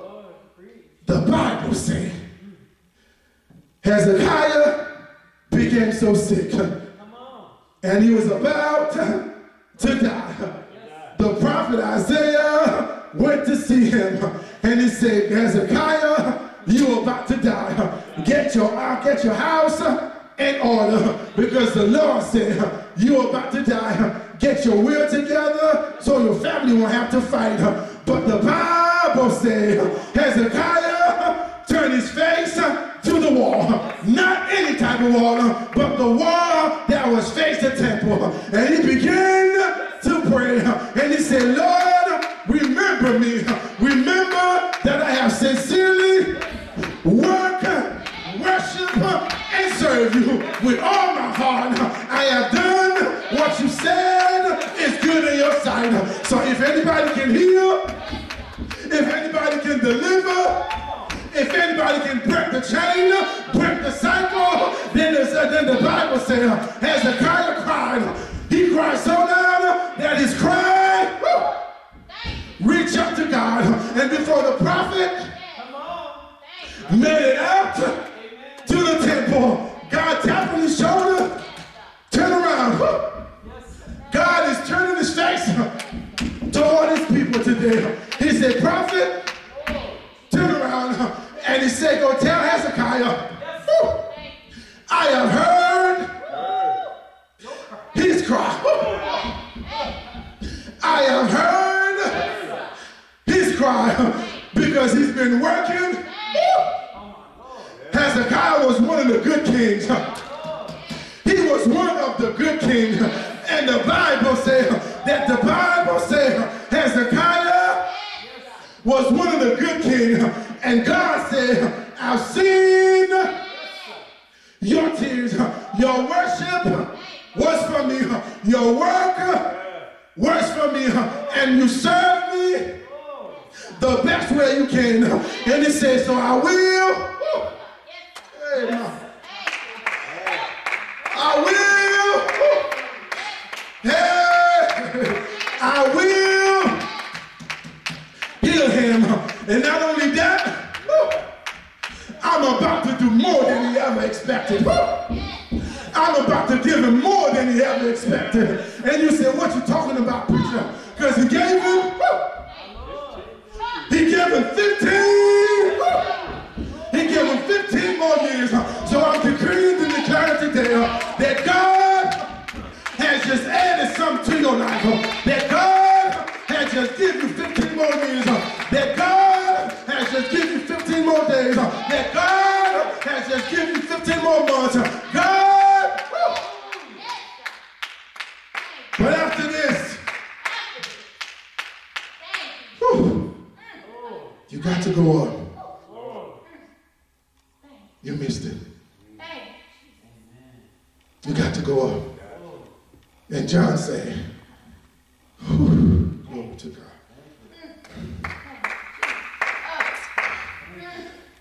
The Bible says, Hezekiah became so sick. And he was about to die. The prophet Isaiah went to see him. And he said, Hezekiah, you're about to die. Get your, get your house in order because the Lord said, you're about to die. Get your will together so your family won't have to fight. But the Bible said, Hezekiah turned his face to the wall. Not any type of wall, but the wall that was faced the temple. And he began to pray. And he said, Lord, remember me. Remember that I have sincerely worked, worship, and serve you with all my heart. I have done what you said is good in your sight. So if anybody can heal, if anybody can deliver, if anybody can break the chain, break the cycle, then, then the Bible says, Hezekiah cried. He cried so loud that his cry woo, reached up to God. And before the prophet made it out to the temple, God tapped on his shoulder, turn around. God is turning his face toward his people today. He said, prophet, turn around. And he said, go tell Hezekiah, I have heard his cry. I have heard his cry because he's been working. Hezekiah was one of the good kings. He was one of the good kings. And the Bible said that the Bible said Hezekiah was one of the good kings. And God said, I've seen your tears. Your worship was for me. Your work was for me. And you serve me the best way you can. And it says, so I will. I will. Hey, I will heal him. And not only that, I'm about to do more than he ever expected. I'm about to give him more than he ever expected. And you say, what you talking about, preacher? Because he gave him, he gave him 15. He gave him 15 more years. So I'm decreeing and declaring today uh, that God has just added something to your life. uh, That God has just given you 15 more years. uh, That God has just given you 15 more days. That God has just given you 15 more months. uh, God. woo. But after this, whew, you got to go up. You missed it. You got to go up. And John said, whew, glory to God.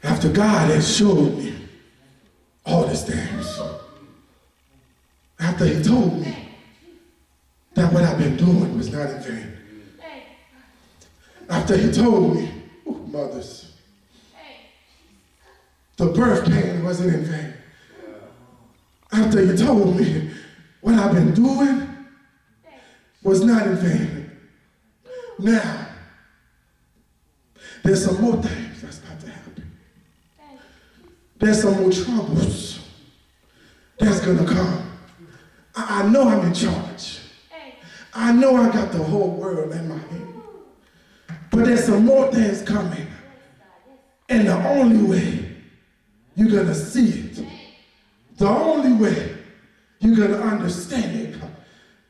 After God had showed me all these things, after he told me that what I've been doing was not in vain, after he told me, mothers, the birth pain wasn't in vain. After he told me what I've been doing was not in vain. Now, there's some more things that's about to happen. There's some more troubles that's gonna come. I, I know I'm in charge. I know I got the whole world in my hand. But there's some more things coming. And the only way you're gonna see it, the only way you're gonna understand it,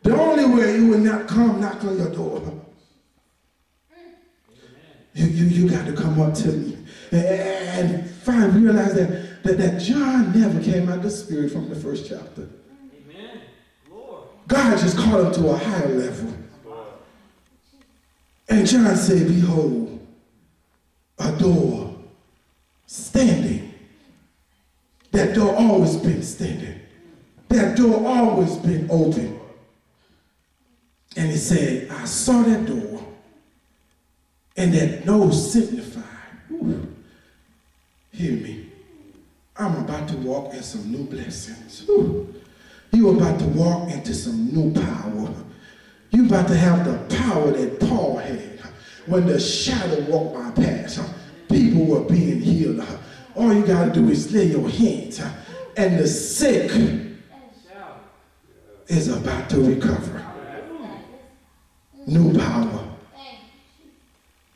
the only way you will not come knock on your door. You, you, you got to come up to me and, and find, realize that, that, that John never came out of the spirit from the first chapter. Amen. Lord. God just called him to a higher level. And John said, Behold, a door standing. That door always been standing. That door always been open. And he said, I saw that door, and that no signified. Hear me. I'm about to walk in some new blessings. Ooh. You about to walk into some new power. You about to have the power that Paul had. When the shadow walked my past, people were being healed. All you got to do is lay your hands, and the sick is about to recover. New power,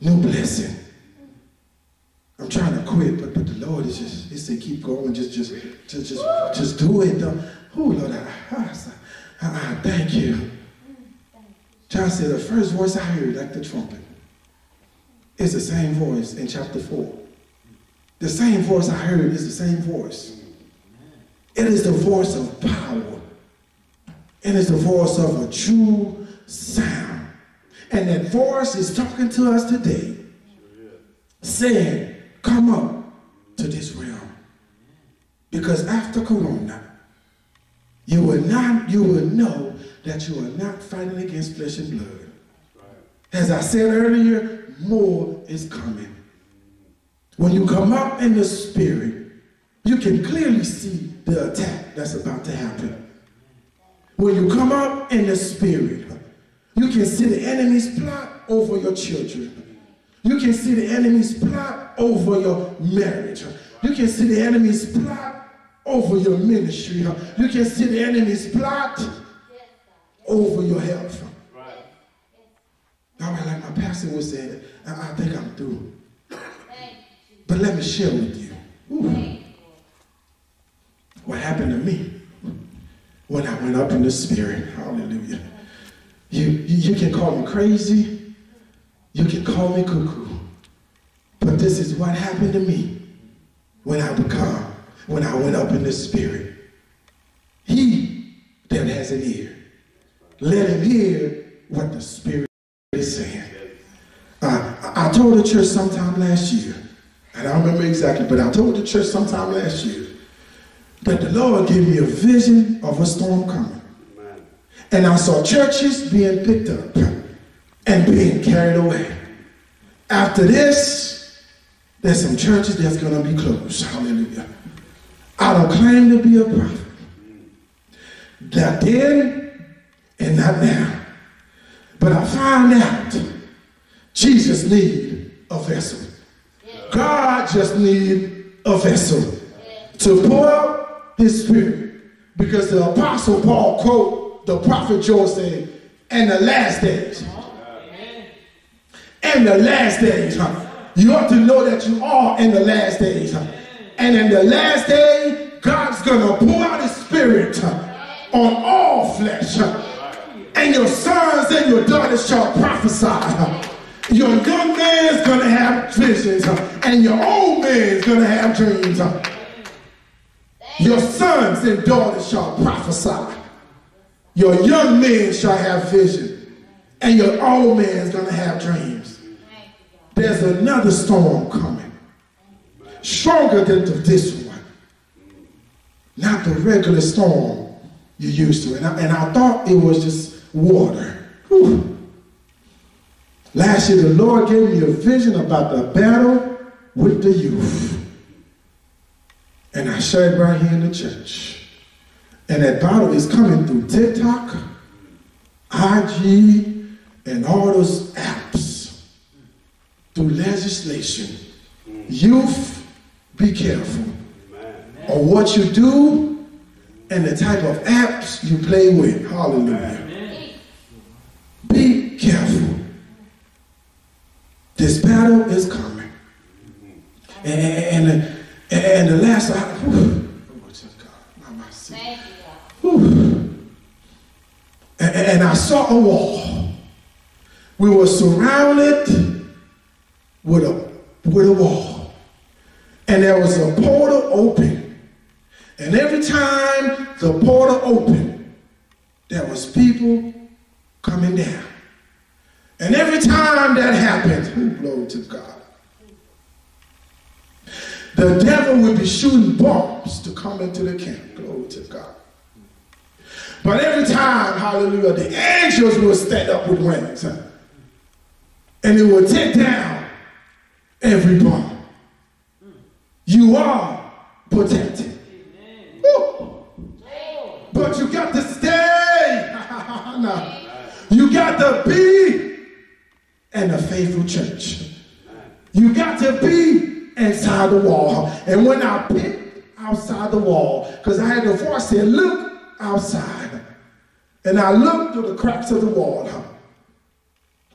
new blessing. I'm trying to quit, but, but the Lord is just, he said, keep going, just, just, just, just, just do it. Oh, Lord, I, I, I, thank you. John said, the first voice I heard, like the trumpet, is the same voice in chapter 4. The same voice I heard is the same voice. It is the voice of power. It is the voice of a true sound. And that voice is talking to us today, saying, come up to this realm. Because after Corona, you will not, you will know that you are not fighting against flesh and blood. As I said earlier, more is coming. When you come up in the spirit, you can clearly see the attack that's about to happen. When you come up in the spirit, you can see the enemy's plot over your children. You can see the enemy's plot over your marriage. You can see the enemy's plot over your ministry. You can see the enemy's plot over your health. All right, like my pastor was saying, I, I think I'm through. But let me share with you. Ooh. What happened to me when I went up in the spirit. You, can call me crazy. You can call me cuckoo. But this is what happened to me when I become, when I went up in the spirit. He that has an ear, let him hear what the spirit is saying. Uh, I I told the church sometime last year, and I don't remember exactly, but I told the church sometime last year that the Lord gave me a vision of a storm coming. And I saw churches being picked up and being carried away. After this, there's some churches that's going to be closed. Hallelujah. I don't claim to be a prophet. Not then and not now. But I found out Jesus need a vessel. God just need a vessel to pour out his spirit. Because the apostle Paul quote the prophet Joel saying, in the last days. In the last days. Huh? You ought to know that you are in the last days. Huh? And in the last day, God's gonna pour out his spirit huh, on all flesh. And your sons and your daughters shall prophesy. Your young man's gonna have visions, and your old man's gonna have dreams. Your sons and daughters shall prophesy. Your young men shall have vision, and your old man's gonna have dreams. There's another storm coming, stronger than this one. Not the regular storm you used to. And I, and I thought it was just water. Whew. Last year, the Lord gave me a vision about the battle with the youth. And I shared right here in the church. And that battle is coming through TikTok, IG, and all those apps. Through legislation. Youth, be careful of what you do and the type of apps you play with. Hallelujah. Be careful. This battle is coming. And, and, and the last I, whew, oh, just God, not my seat. Whew. And, I saw a wall. We were surrounded with a, with a wall. And there was a portal open. And every time the portal opened, there was people coming down. And every time that happened, ooh, glory to God, the devil would be shooting bombs to come into the camp. Glory to God. But every time, hallelujah, the angels will stand up with wings. huh? And it will take down every bomb. You are protected. But you got to stay. no. You got to be in a faithful church. You got to be inside the wall. And when I picked outside the wall, because I had the voice said, look outside. And I looked through the cracks of the wall.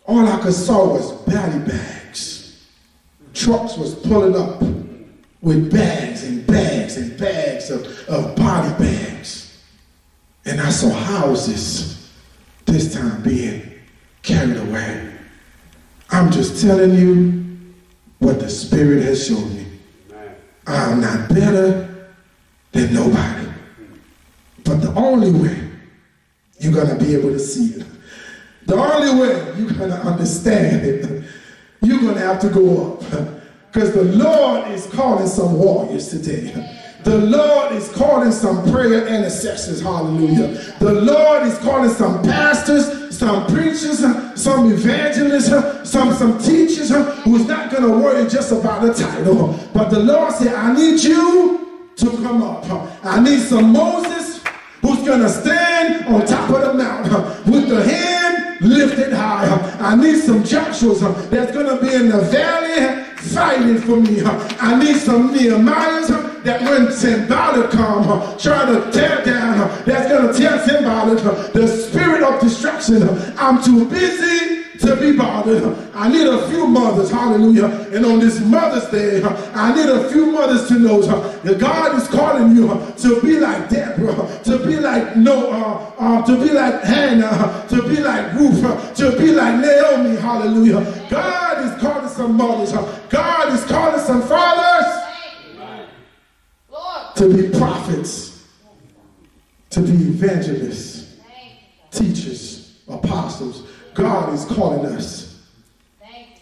All I could saw was body bags. Trucks was pulling up with bags and bags and bags of, of body bags. And I saw houses this time being carried away. I'm just telling you what the Spirit has shown me. I'm not better than nobody. But the only way you're going to be able to see it, the only way you're going to understand it, you're going to have to go up. Because the Lord is calling some warriors today. The Lord is calling some prayer intercessors, hallelujah. The Lord is calling some pastors, some preachers, some evangelists, some, some teachers who's not going to worry just about the title. But the Lord said, I need you to come up. I need some Moses who's going to stand on top of the mountain with the hand lifted high. I need some Joshua's that's going to be in the valley fighting for me. I need some Nehemiah's that when Sanballat come, trying to tear down, that's going to tear Sanballat. The spirit of destruction. I'm too busy to be bothered. I need a few mothers, hallelujah. And on this Mother's Day, I need a few mothers to know that God is calling you to be like Deborah, to be like Noah, uh, uh to be like Hannah, to be like Ruth, uh, to be like Naomi, hallelujah. God is calling some mothers. Uh, God is calling some fathers to be prophets, to be evangelists, teachers, apostles. God is calling us.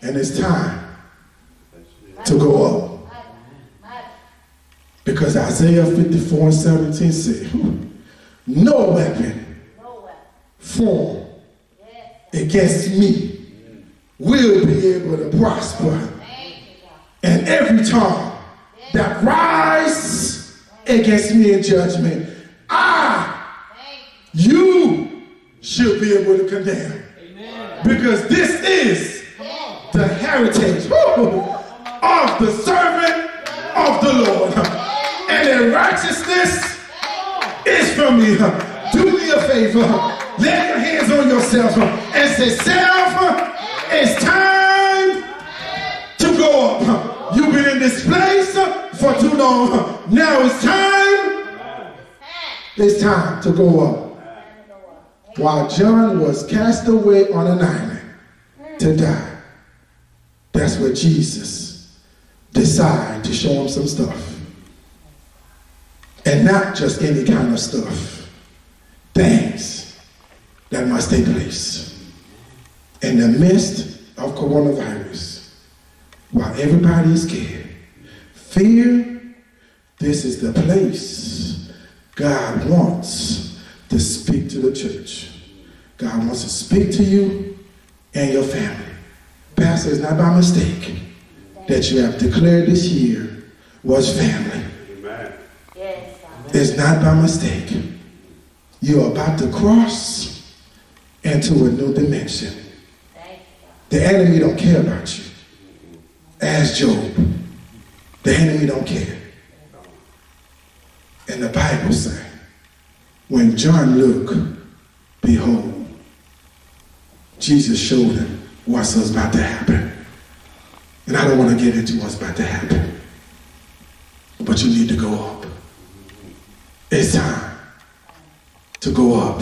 And it's time to go up. Because Isaiah 54 and 17 said, No weapon formed against me will be able to prosper. And every tongue that rise against me in judgment, I, you should be able to condemn. Because this is the heritage of the servant of the Lord. And righteousness is from me. Do me a favor. Lay your hands on yourself and say, Self, it's time to go up. You've been in this place for too long. Now it's time. It's time to go up. While John was cast away on an island to die, that's where Jesus decided to show him some stuff. And not just any kind of stuff. Things that must take place. In the midst of coronavirus, while everybody is scared, fear, this is the place God wants to speak to the church. God wants to speak to you and your family. Pastor, it's not by mistake that you have declared this year was family. Amen. It's not by mistake. You're about to cross into a new dimension. The enemy don't care about you. As Job. The enemy don't care. And the Bible says, when John looked, behold, Jesus showed him what's about to happen. And I don't want to get into what's about to happen. But you need to go up. It's time to go up.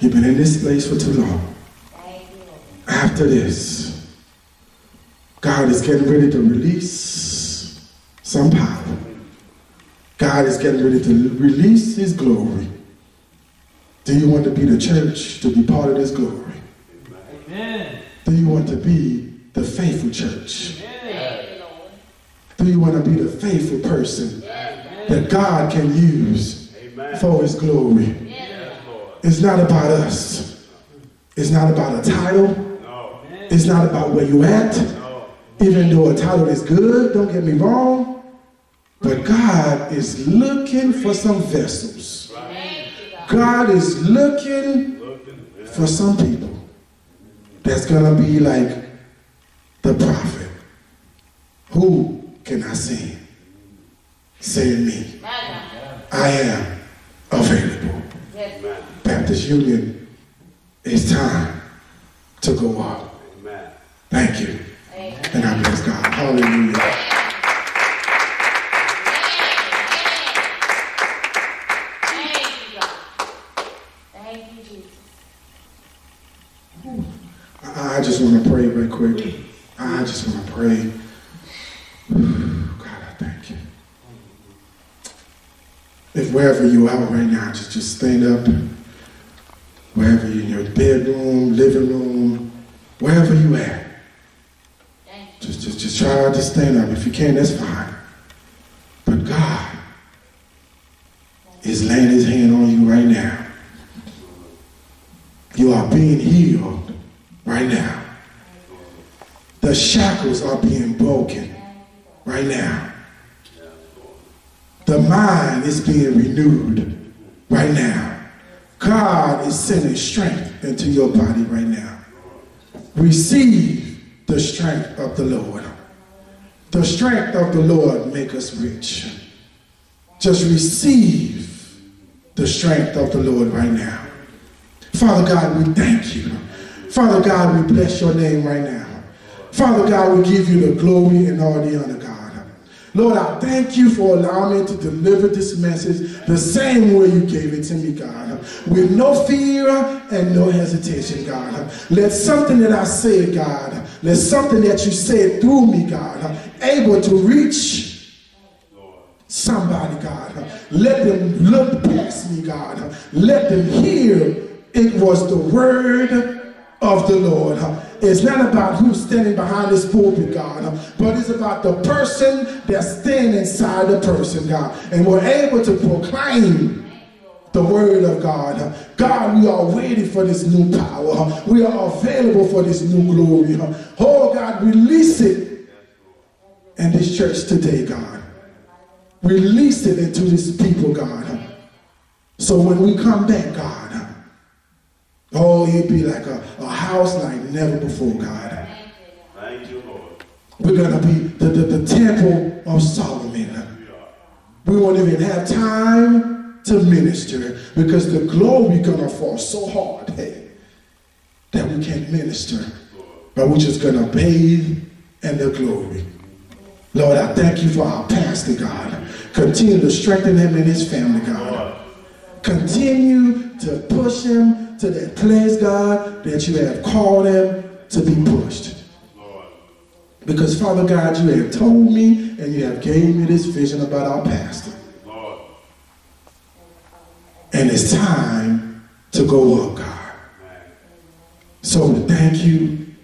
You've been in this place for too long. After this, God is getting ready to release some power. God is getting ready to release his glory. Do you want to be the church to be part of this glory? Amen. Do you want to be the faithful church? Amen. Do you want to be the faithful person that God can use Amen. for his glory? It's not about us. It's not about a title. No. It's not about where you at. No. Even though a title is good, don't get me wrong. But God is looking for some vessels. God is looking. For some people that's gonna be like the prophet. Who can I send? Send me. I am available. Amen. Baptist Union, it's time to go up. Thank you. And I bless God. Hallelujah. I, just want to pray real quick. I just want to pray. God, I thank you. If wherever you are right now, just, just stand up. Wherever you're in your bedroom, living room, wherever you at. Just, just, just try to stand up. If you can, that's fine. But God is laying his hand on you right now. You are being healed right now. The shackles are being broken right now. The mind is being renewed right now. God is sending strength into your body right now. Receive the strength of the Lord. The strength of the Lord make us rich. Just receive the strength of the Lord right now. Father God, we thank you Father God, we bless your name right now. Father God, we give you the glory and all the honor, God. Lord, I thank you for allowing me to deliver this message the same way you gave it to me, God. With no fear and no hesitation, God. Let something that I say, God, let something that you said through me, God, able to reach somebody, God. Let them look past me, God. Let them hear it was the word of the Lord. It's not about who's standing behind this pulpit, God, but it's about the person that's standing inside the person, God. And we're able to proclaim the word of God. God, we are waiting for this new power. We are available for this new glory. Oh, God, release it in this church today, God. Release it into this people, God. So when we come back, God, Oh, it'd be like a, a house like never before, God. Thank you, Lord. We're going to be the, the, the temple of Solomon. We won't even have time to minister because the glory going to fall so hard hey, that we can't minister. But we're just going to bathe in the glory. Lord, I thank you for our pastor, God. Continue to strengthen him and his family, God. Continue to push him to that place, God, that you have called them to be pushed. Because, Father God, you have told me and you have gave me this vision about our pastor. And it's time to go up, God. So thank you.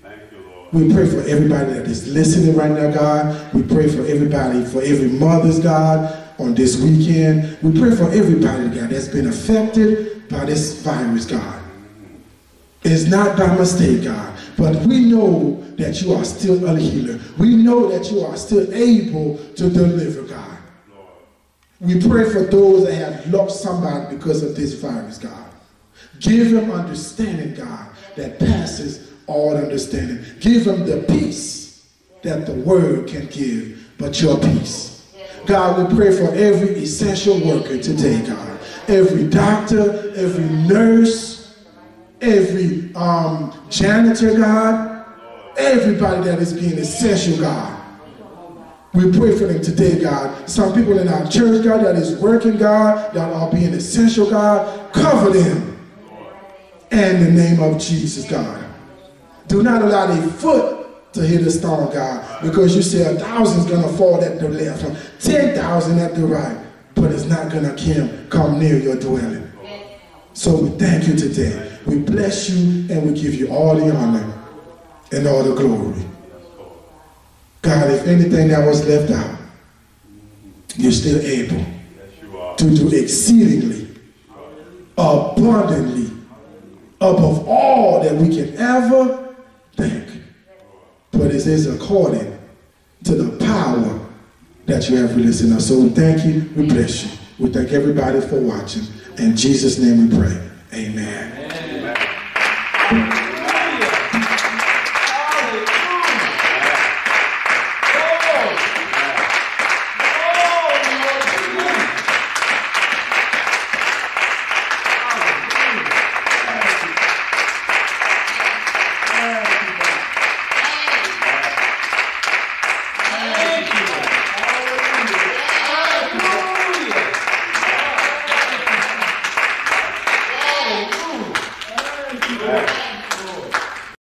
We pray for everybody that is listening right now, God. We pray for everybody, for every mother's God on this weekend. We pray for everybody, God, that's been affected by this virus, God. It's not by mistake, God, but we know that you are still a healer. We know that you are still able to deliver, God. We pray for those that have lost somebody because of this virus, God. Give them understanding, God, that passes all understanding. Give them the peace that the word can give, but your peace. God, we pray for every essential worker today, God. Every doctor, every nurse, every um, janitor, God, everybody that is being essential, God. We pray for them today, God. Some people in our church, God, that is working, God, that are being essential, God. Cover them. In the name of Jesus, God. Do not allow their foot to hit a stone, God, because you say a thousand's going to fall at the left, 10,000 at the right, but it's not going to come near your dwelling. So we thank you today. We bless you and we give you all the honor and all the glory. God, if anything that was left out, you're still able to do exceedingly, abundantly, above all that we can ever think. But it is according to the power that you have released in us. So we thank you, we bless you. We thank everybody for watching. In Jesus' name we pray. Amen. Thank you.